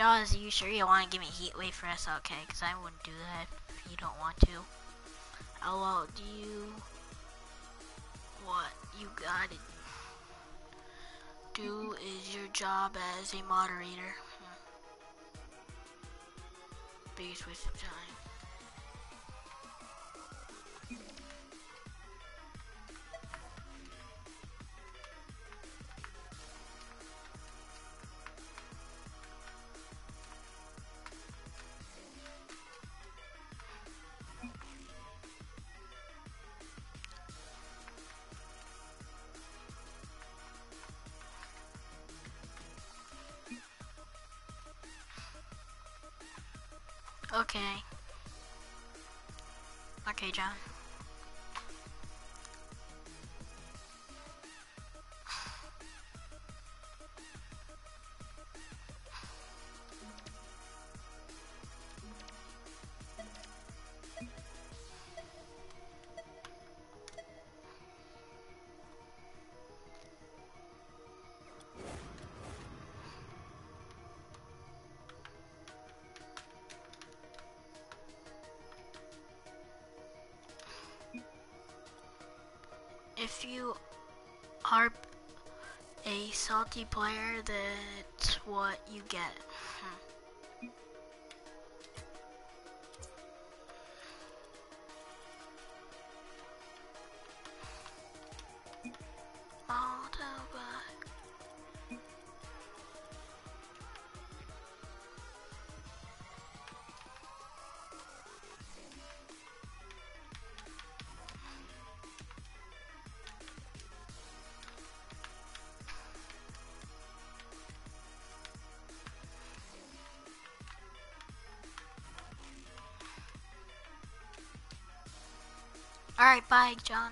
Are you sure you want to give me heat wave for SLK? Because I wouldn't do that if you don't want to. LOL, do you... What you gotta do is your job as a moderator. Hmm. Biggest waste of time. If you are a salty player, that's what you get. Alright, bye, John.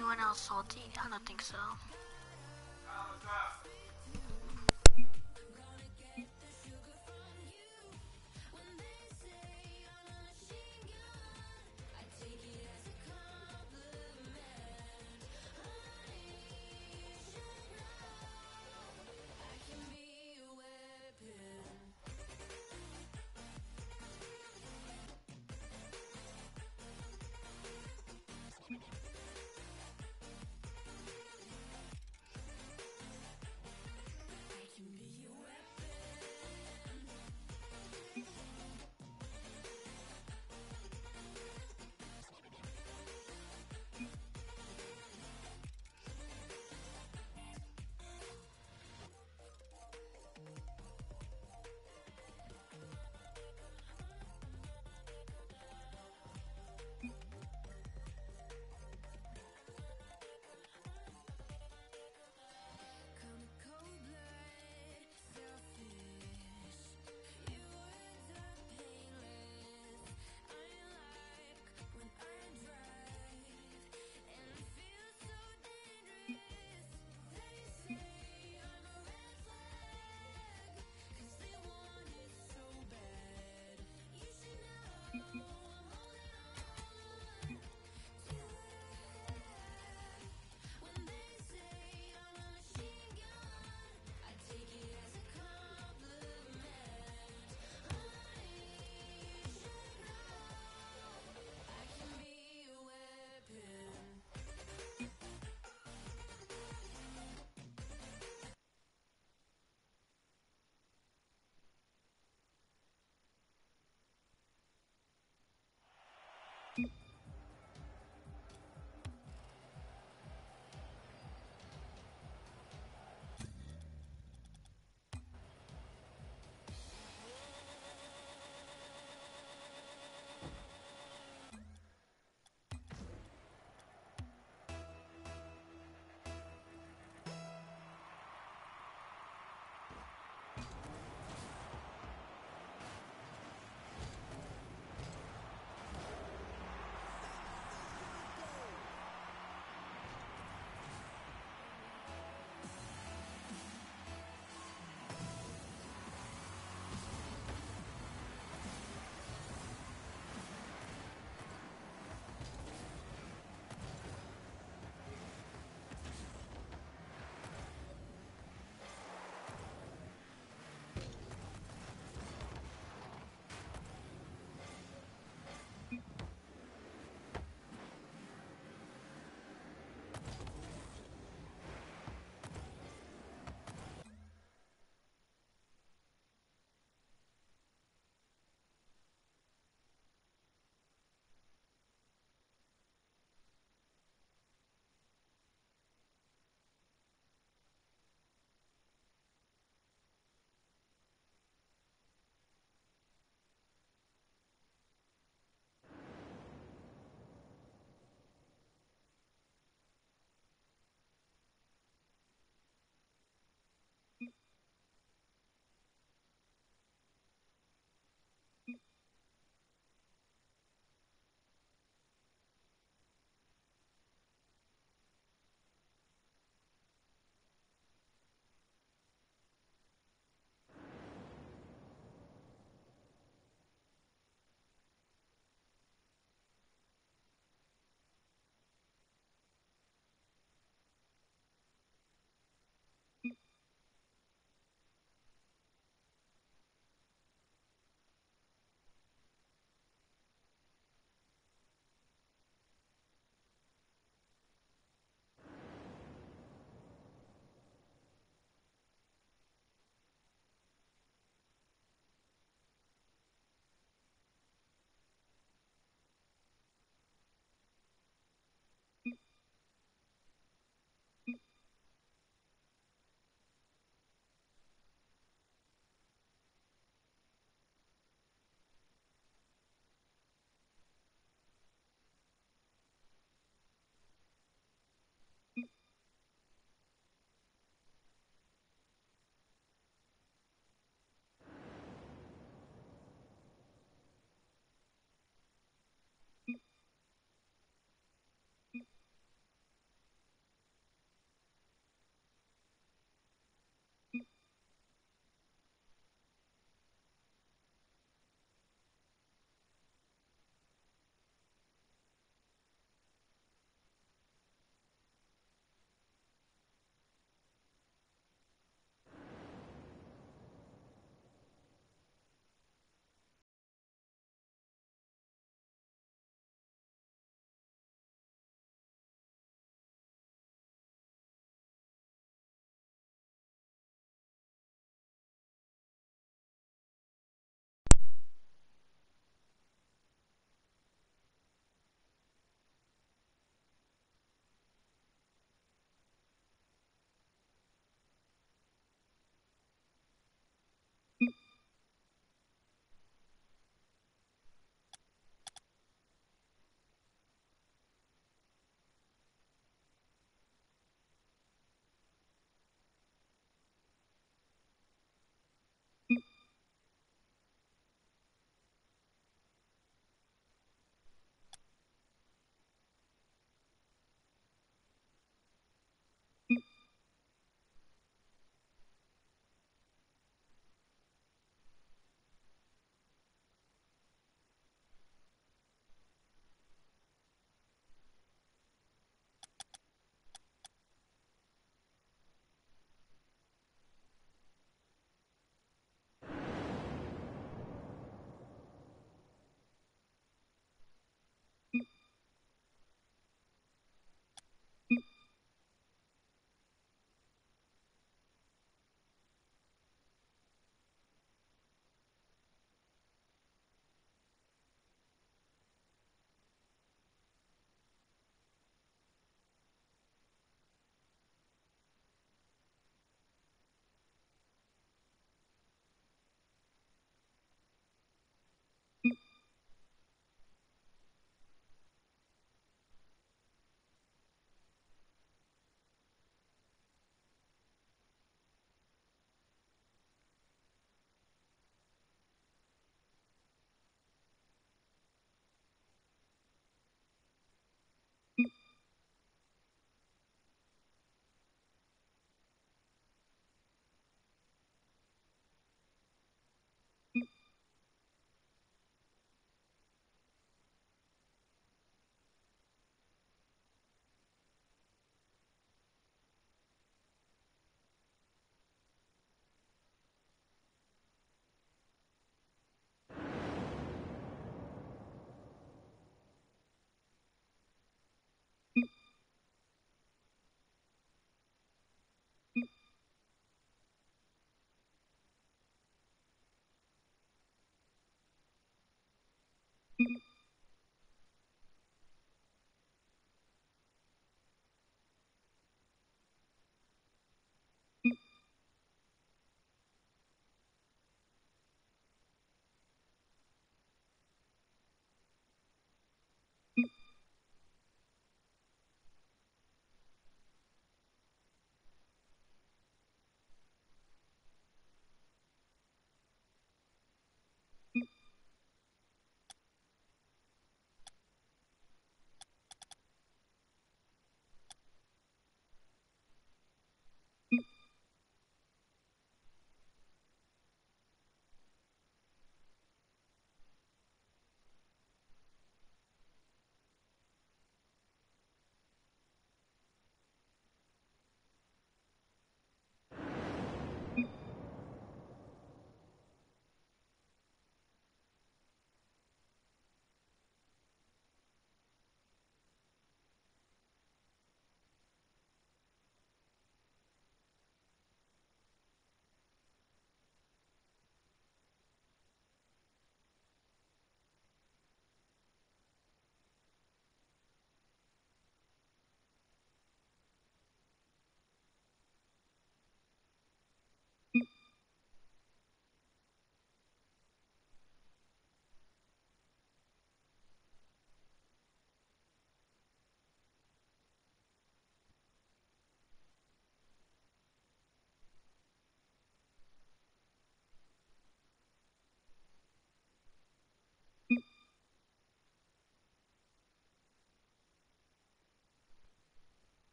Anyone else salty? I don't think so.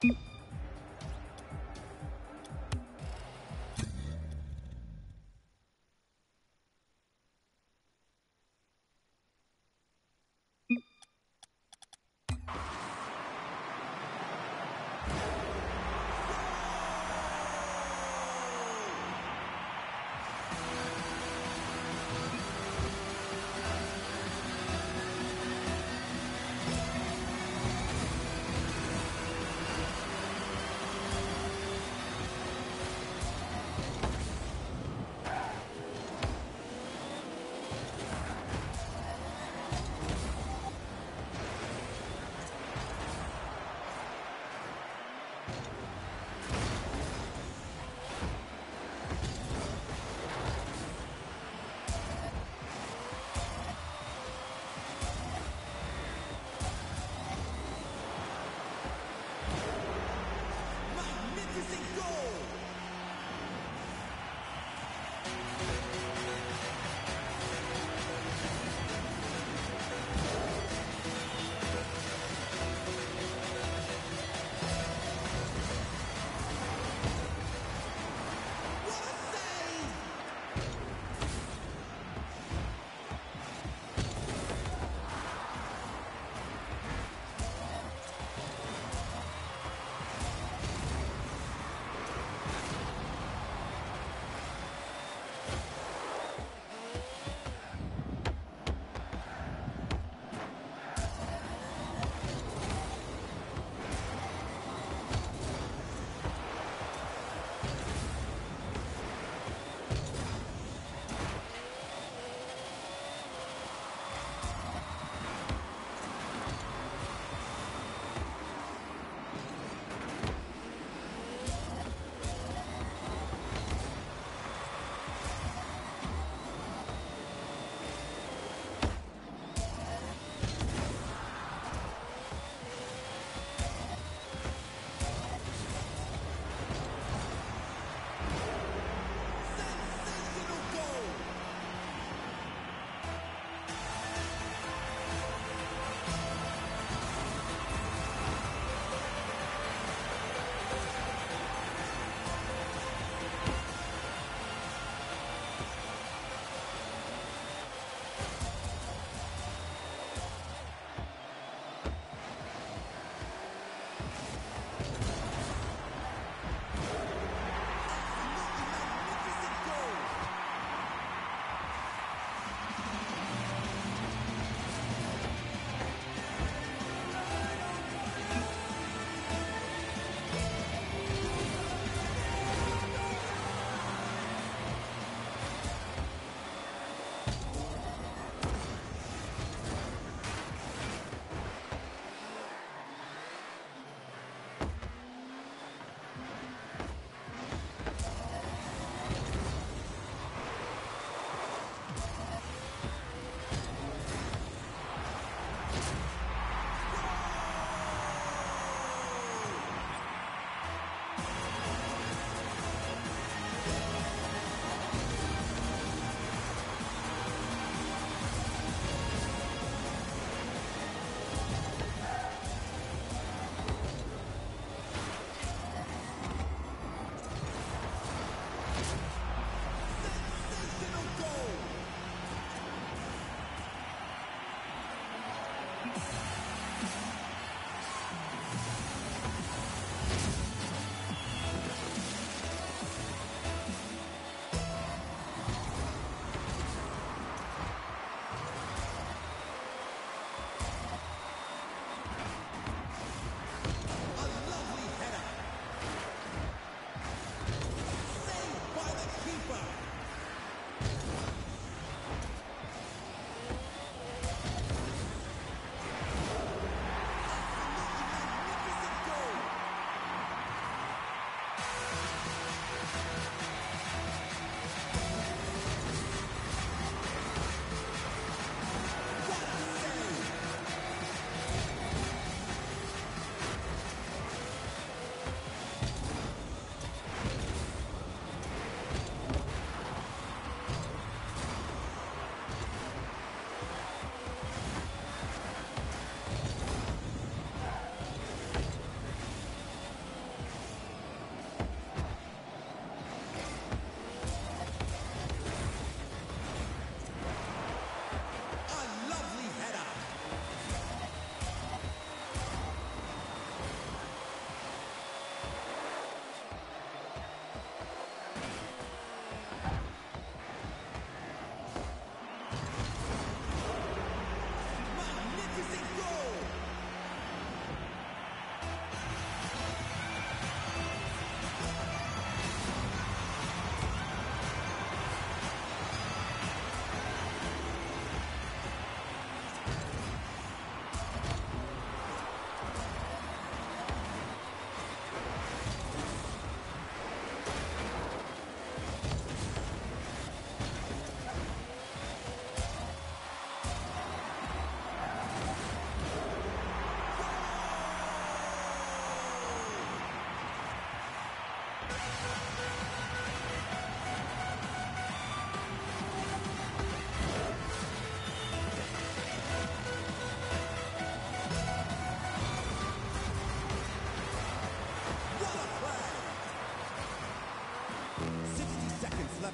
Thank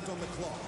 on the clock.